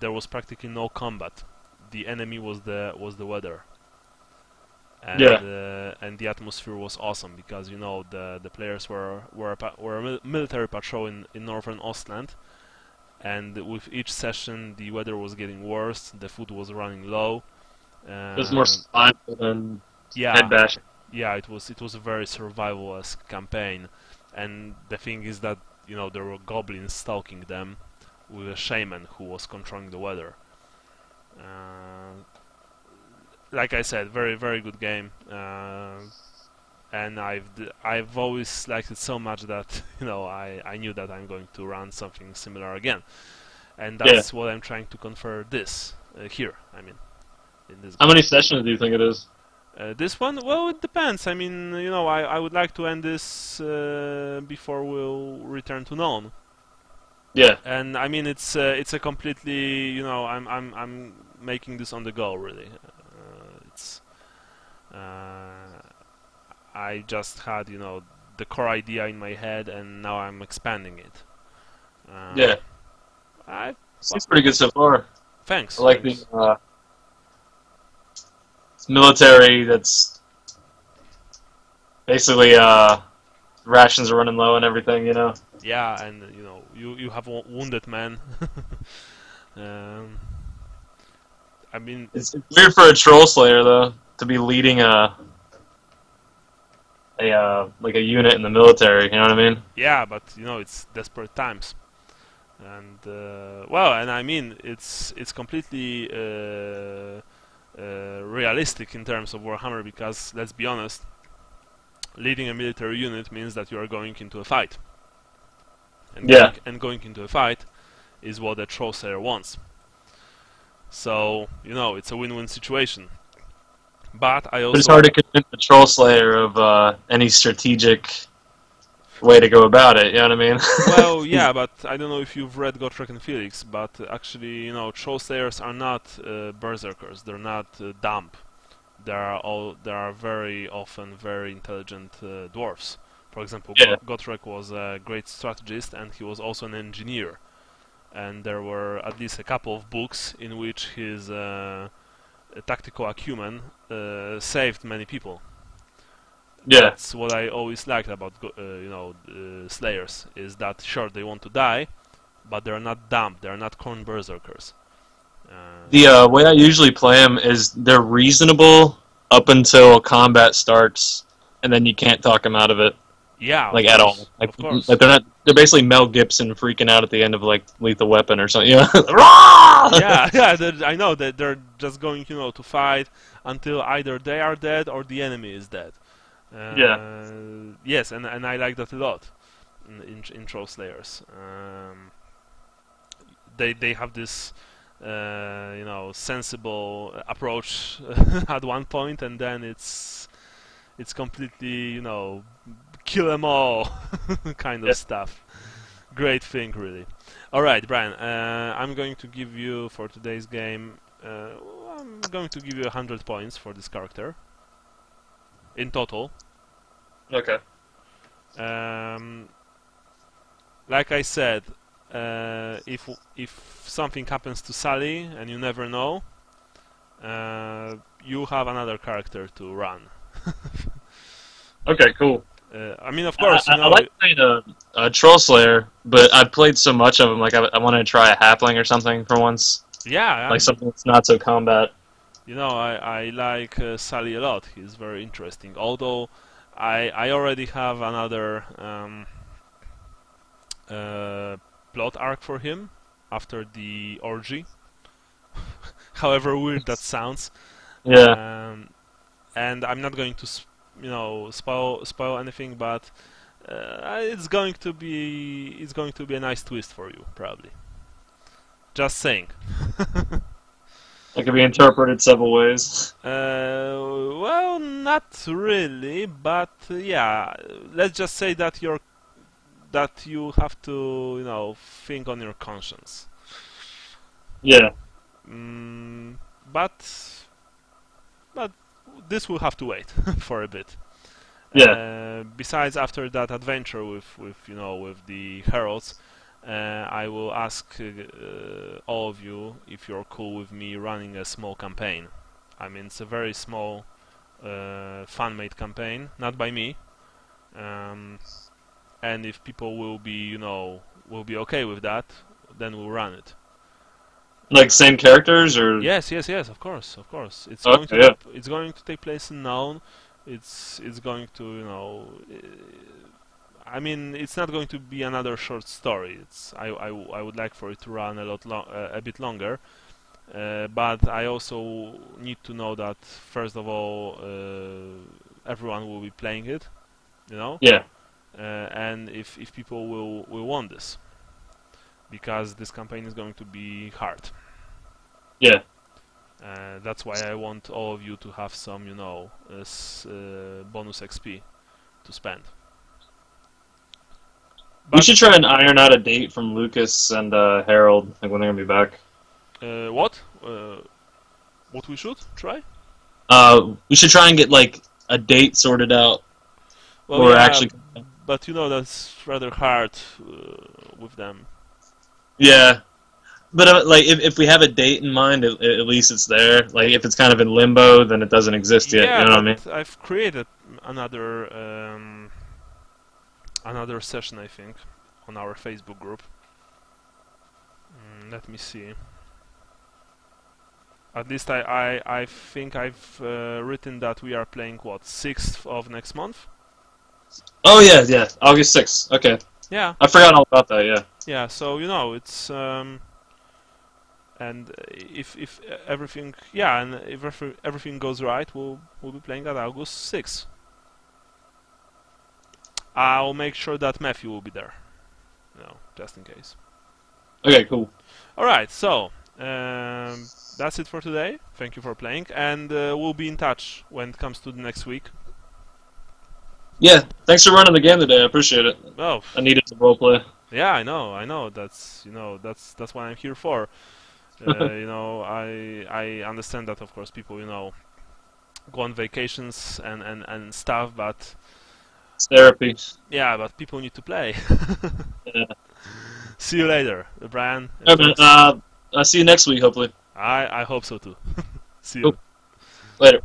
there was practically no combat. The enemy was the was the weather. And, Yeah. uh, and the atmosphere was awesome because you know the the players were were a pa- were a mil- military patrol in, in northern Ostland, and with each session the weather was getting worse, the food was running low. Uh, It was more survival than yeah, head bashing. yeah, it was it was a very survival-esque campaign, and the thing is that you know there were goblins stalking them with a shaman who was controlling the weather. Uh, like I said, very very good game, uh, and I've I've always liked it so much that you know I I knew that I'm going to run something similar again, and Yeah. that's what I'm trying to confer this uh, here. I mean, in this. How many sessions do you think it is? Uh, this one, well, it depends. I mean, you know, I, I would like to end this uh, before we'll return to Nuln. Yeah. And I mean, it's uh, it's a completely, you know, I'm I'm I'm making this on the go, really. Uh, it's uh, I just had, you know, the core idea in my head, and now I'm expanding it. Uh, Yeah. I Seems pretty good so far. thanks. I like the thanks. uh, it's military that's basically uh, rations are running low and everything, you know. Yeah, and you know, you you have a wounded man. um, I mean, It's, it's weird for a troll slayer though to be leading a a uh, like a unit in the military. You know what I mean? yeah, but you know, it's desperate times, and uh, well, and I mean, it's it's completely uh, uh, realistic in terms of Warhammer because let's be honest, leading a military unit means that you are going into a fight, and Yeah. going, and going into a fight is what a troll slayer wants. So you know, it's a win-win situation. But I also But it's hard to convince the troll slayer of uh, any strategic way to go about it. You know what I mean? well, yeah, but I don't know if you've read Gotrek and Felix, but actually, you know, troll slayers are not uh, berserkers. They're not uh, dumb. They are all. They are very often very intelligent uh, dwarfs. For example, Yeah. Gotrek was a great strategist, and he was also an engineer. And there were at least a couple of books in which his uh, tactical acumen uh, saved many people yeah. that's what I always liked about uh, you know uh, Slayers is that sure they want to die, but they're not dumb. They're not Khorne berserkers. Uh, The uh, way I usually play them is they're reasonable up until combat starts, and then you can't talk them out of it yeah, like at all. Like, like they're not. They're basically Mel Gibson freaking out at the end of like Lethal Weapon or something. You know? yeah, yeah. I know that they're just going, you know, to fight until either they are dead or the enemy is dead. Uh, Yeah. Yes, and and I like that a lot in in, in Troll Slayers. Um, they they have this. Uh, you know, sensible approach at one point, and then it's it's completely, you know, kill them all kind of Yeah. stuff. Great thing, really. All right, Brian. Uh, I'm going to give you for today's game. Uh, I'm going to give you hundred points for this character in total. okay. Um, like I said, uh, if if something happens to Sally and you never know, uh, you have another character to run. Okay. Cool. Uh, I mean, of course, I, you I like playing a, a Troll Slayer, but I've played so much of them. Like I, I wanted to try a Halfling or something for once, yeah, like something that's not so combat. You know, I, I like uh, Sally a lot. He's very interesting. Although I I already have another um, uh, plot arc for him after the orgy. However weird that sounds. Yeah. Um, and I'm not going to, sp- you know, spoil spoil anything, but uh, it's going to be it's going to be a nice twist for you, probably. Just saying. It can be interpreted several ways. Uh, well, not really, but uh, yeah. Let's just say that you're that you have to, you know, think on your conscience. Yeah. Mm, but but this will have to wait for a bit. Yeah. Uh, besides, after that adventure with, with you know with the heralds, uh, I will ask uh, all of you if you're cool with me running a small campaign. I mean, it's a very small, uh, fan-made campaign, not by me. Um, and if people will be, you know, will be okay with that, then we'll run it. Like same characters or Yes, yes, yes. Of course, of course. It's Okay, going to yeah. take, it's going to take place in Nuln. It's it's going to you know. I mean, it's not going to be another short story. It's I, I, I would like for it to run a lot lo- uh, a bit longer. Uh, but I also need to know that first of all, uh, everyone will be playing it, you know, yeah. uh, and if if people will will want this, because this campaign is going to be hard. Yeah. Uh, that's why I want all of you to have some, you know, uh, s- uh, bonus XP to spend. We should try and iron out a date from Lucas and uh, Harold, like when they're gonna be back. Uh, what? Uh, what we should try? Uh, we should try and get like a date sorted out. Well, or yeah, actually, but you know that's rather hard uh, with them. yeah. But uh, like, if, if we have a date in mind, at, at least it's there. Like, if it's kind of in limbo, then it doesn't exist yet. yeah, you know what I mean? I've created another um, another session, I think, on our Facebook group. Mm, let me see. At least I, I, I think I've uh, written that we are playing what sixth of next month. Oh yeah, yeah. August sixth. Okay, Yeah, I forgot all about that. Yeah. yeah. So you know it's um, and if if everything yeah, and if everything goes right, we'll we'll be playing at August sixth. I'll make sure that Matthew will be there. You know, just in case. Okay, cool. All right, so um, that's it for today. Thank you for playing, and uh, we'll be in touch when it comes to the next week. Yeah, thanks for running the game today. I appreciate it. Oh, I needed the roleplay. yeah, I know, I know. That's you know, that's that's what I'm here for. Uh, you know, I I understand that of course people you know go on vacations and and and stuff, but it's therapy. Yeah, but people need to play. yeah. See you later, Brian. Yeah, uh, I'll see you next week, hopefully. I, I hope so too. see you. Later.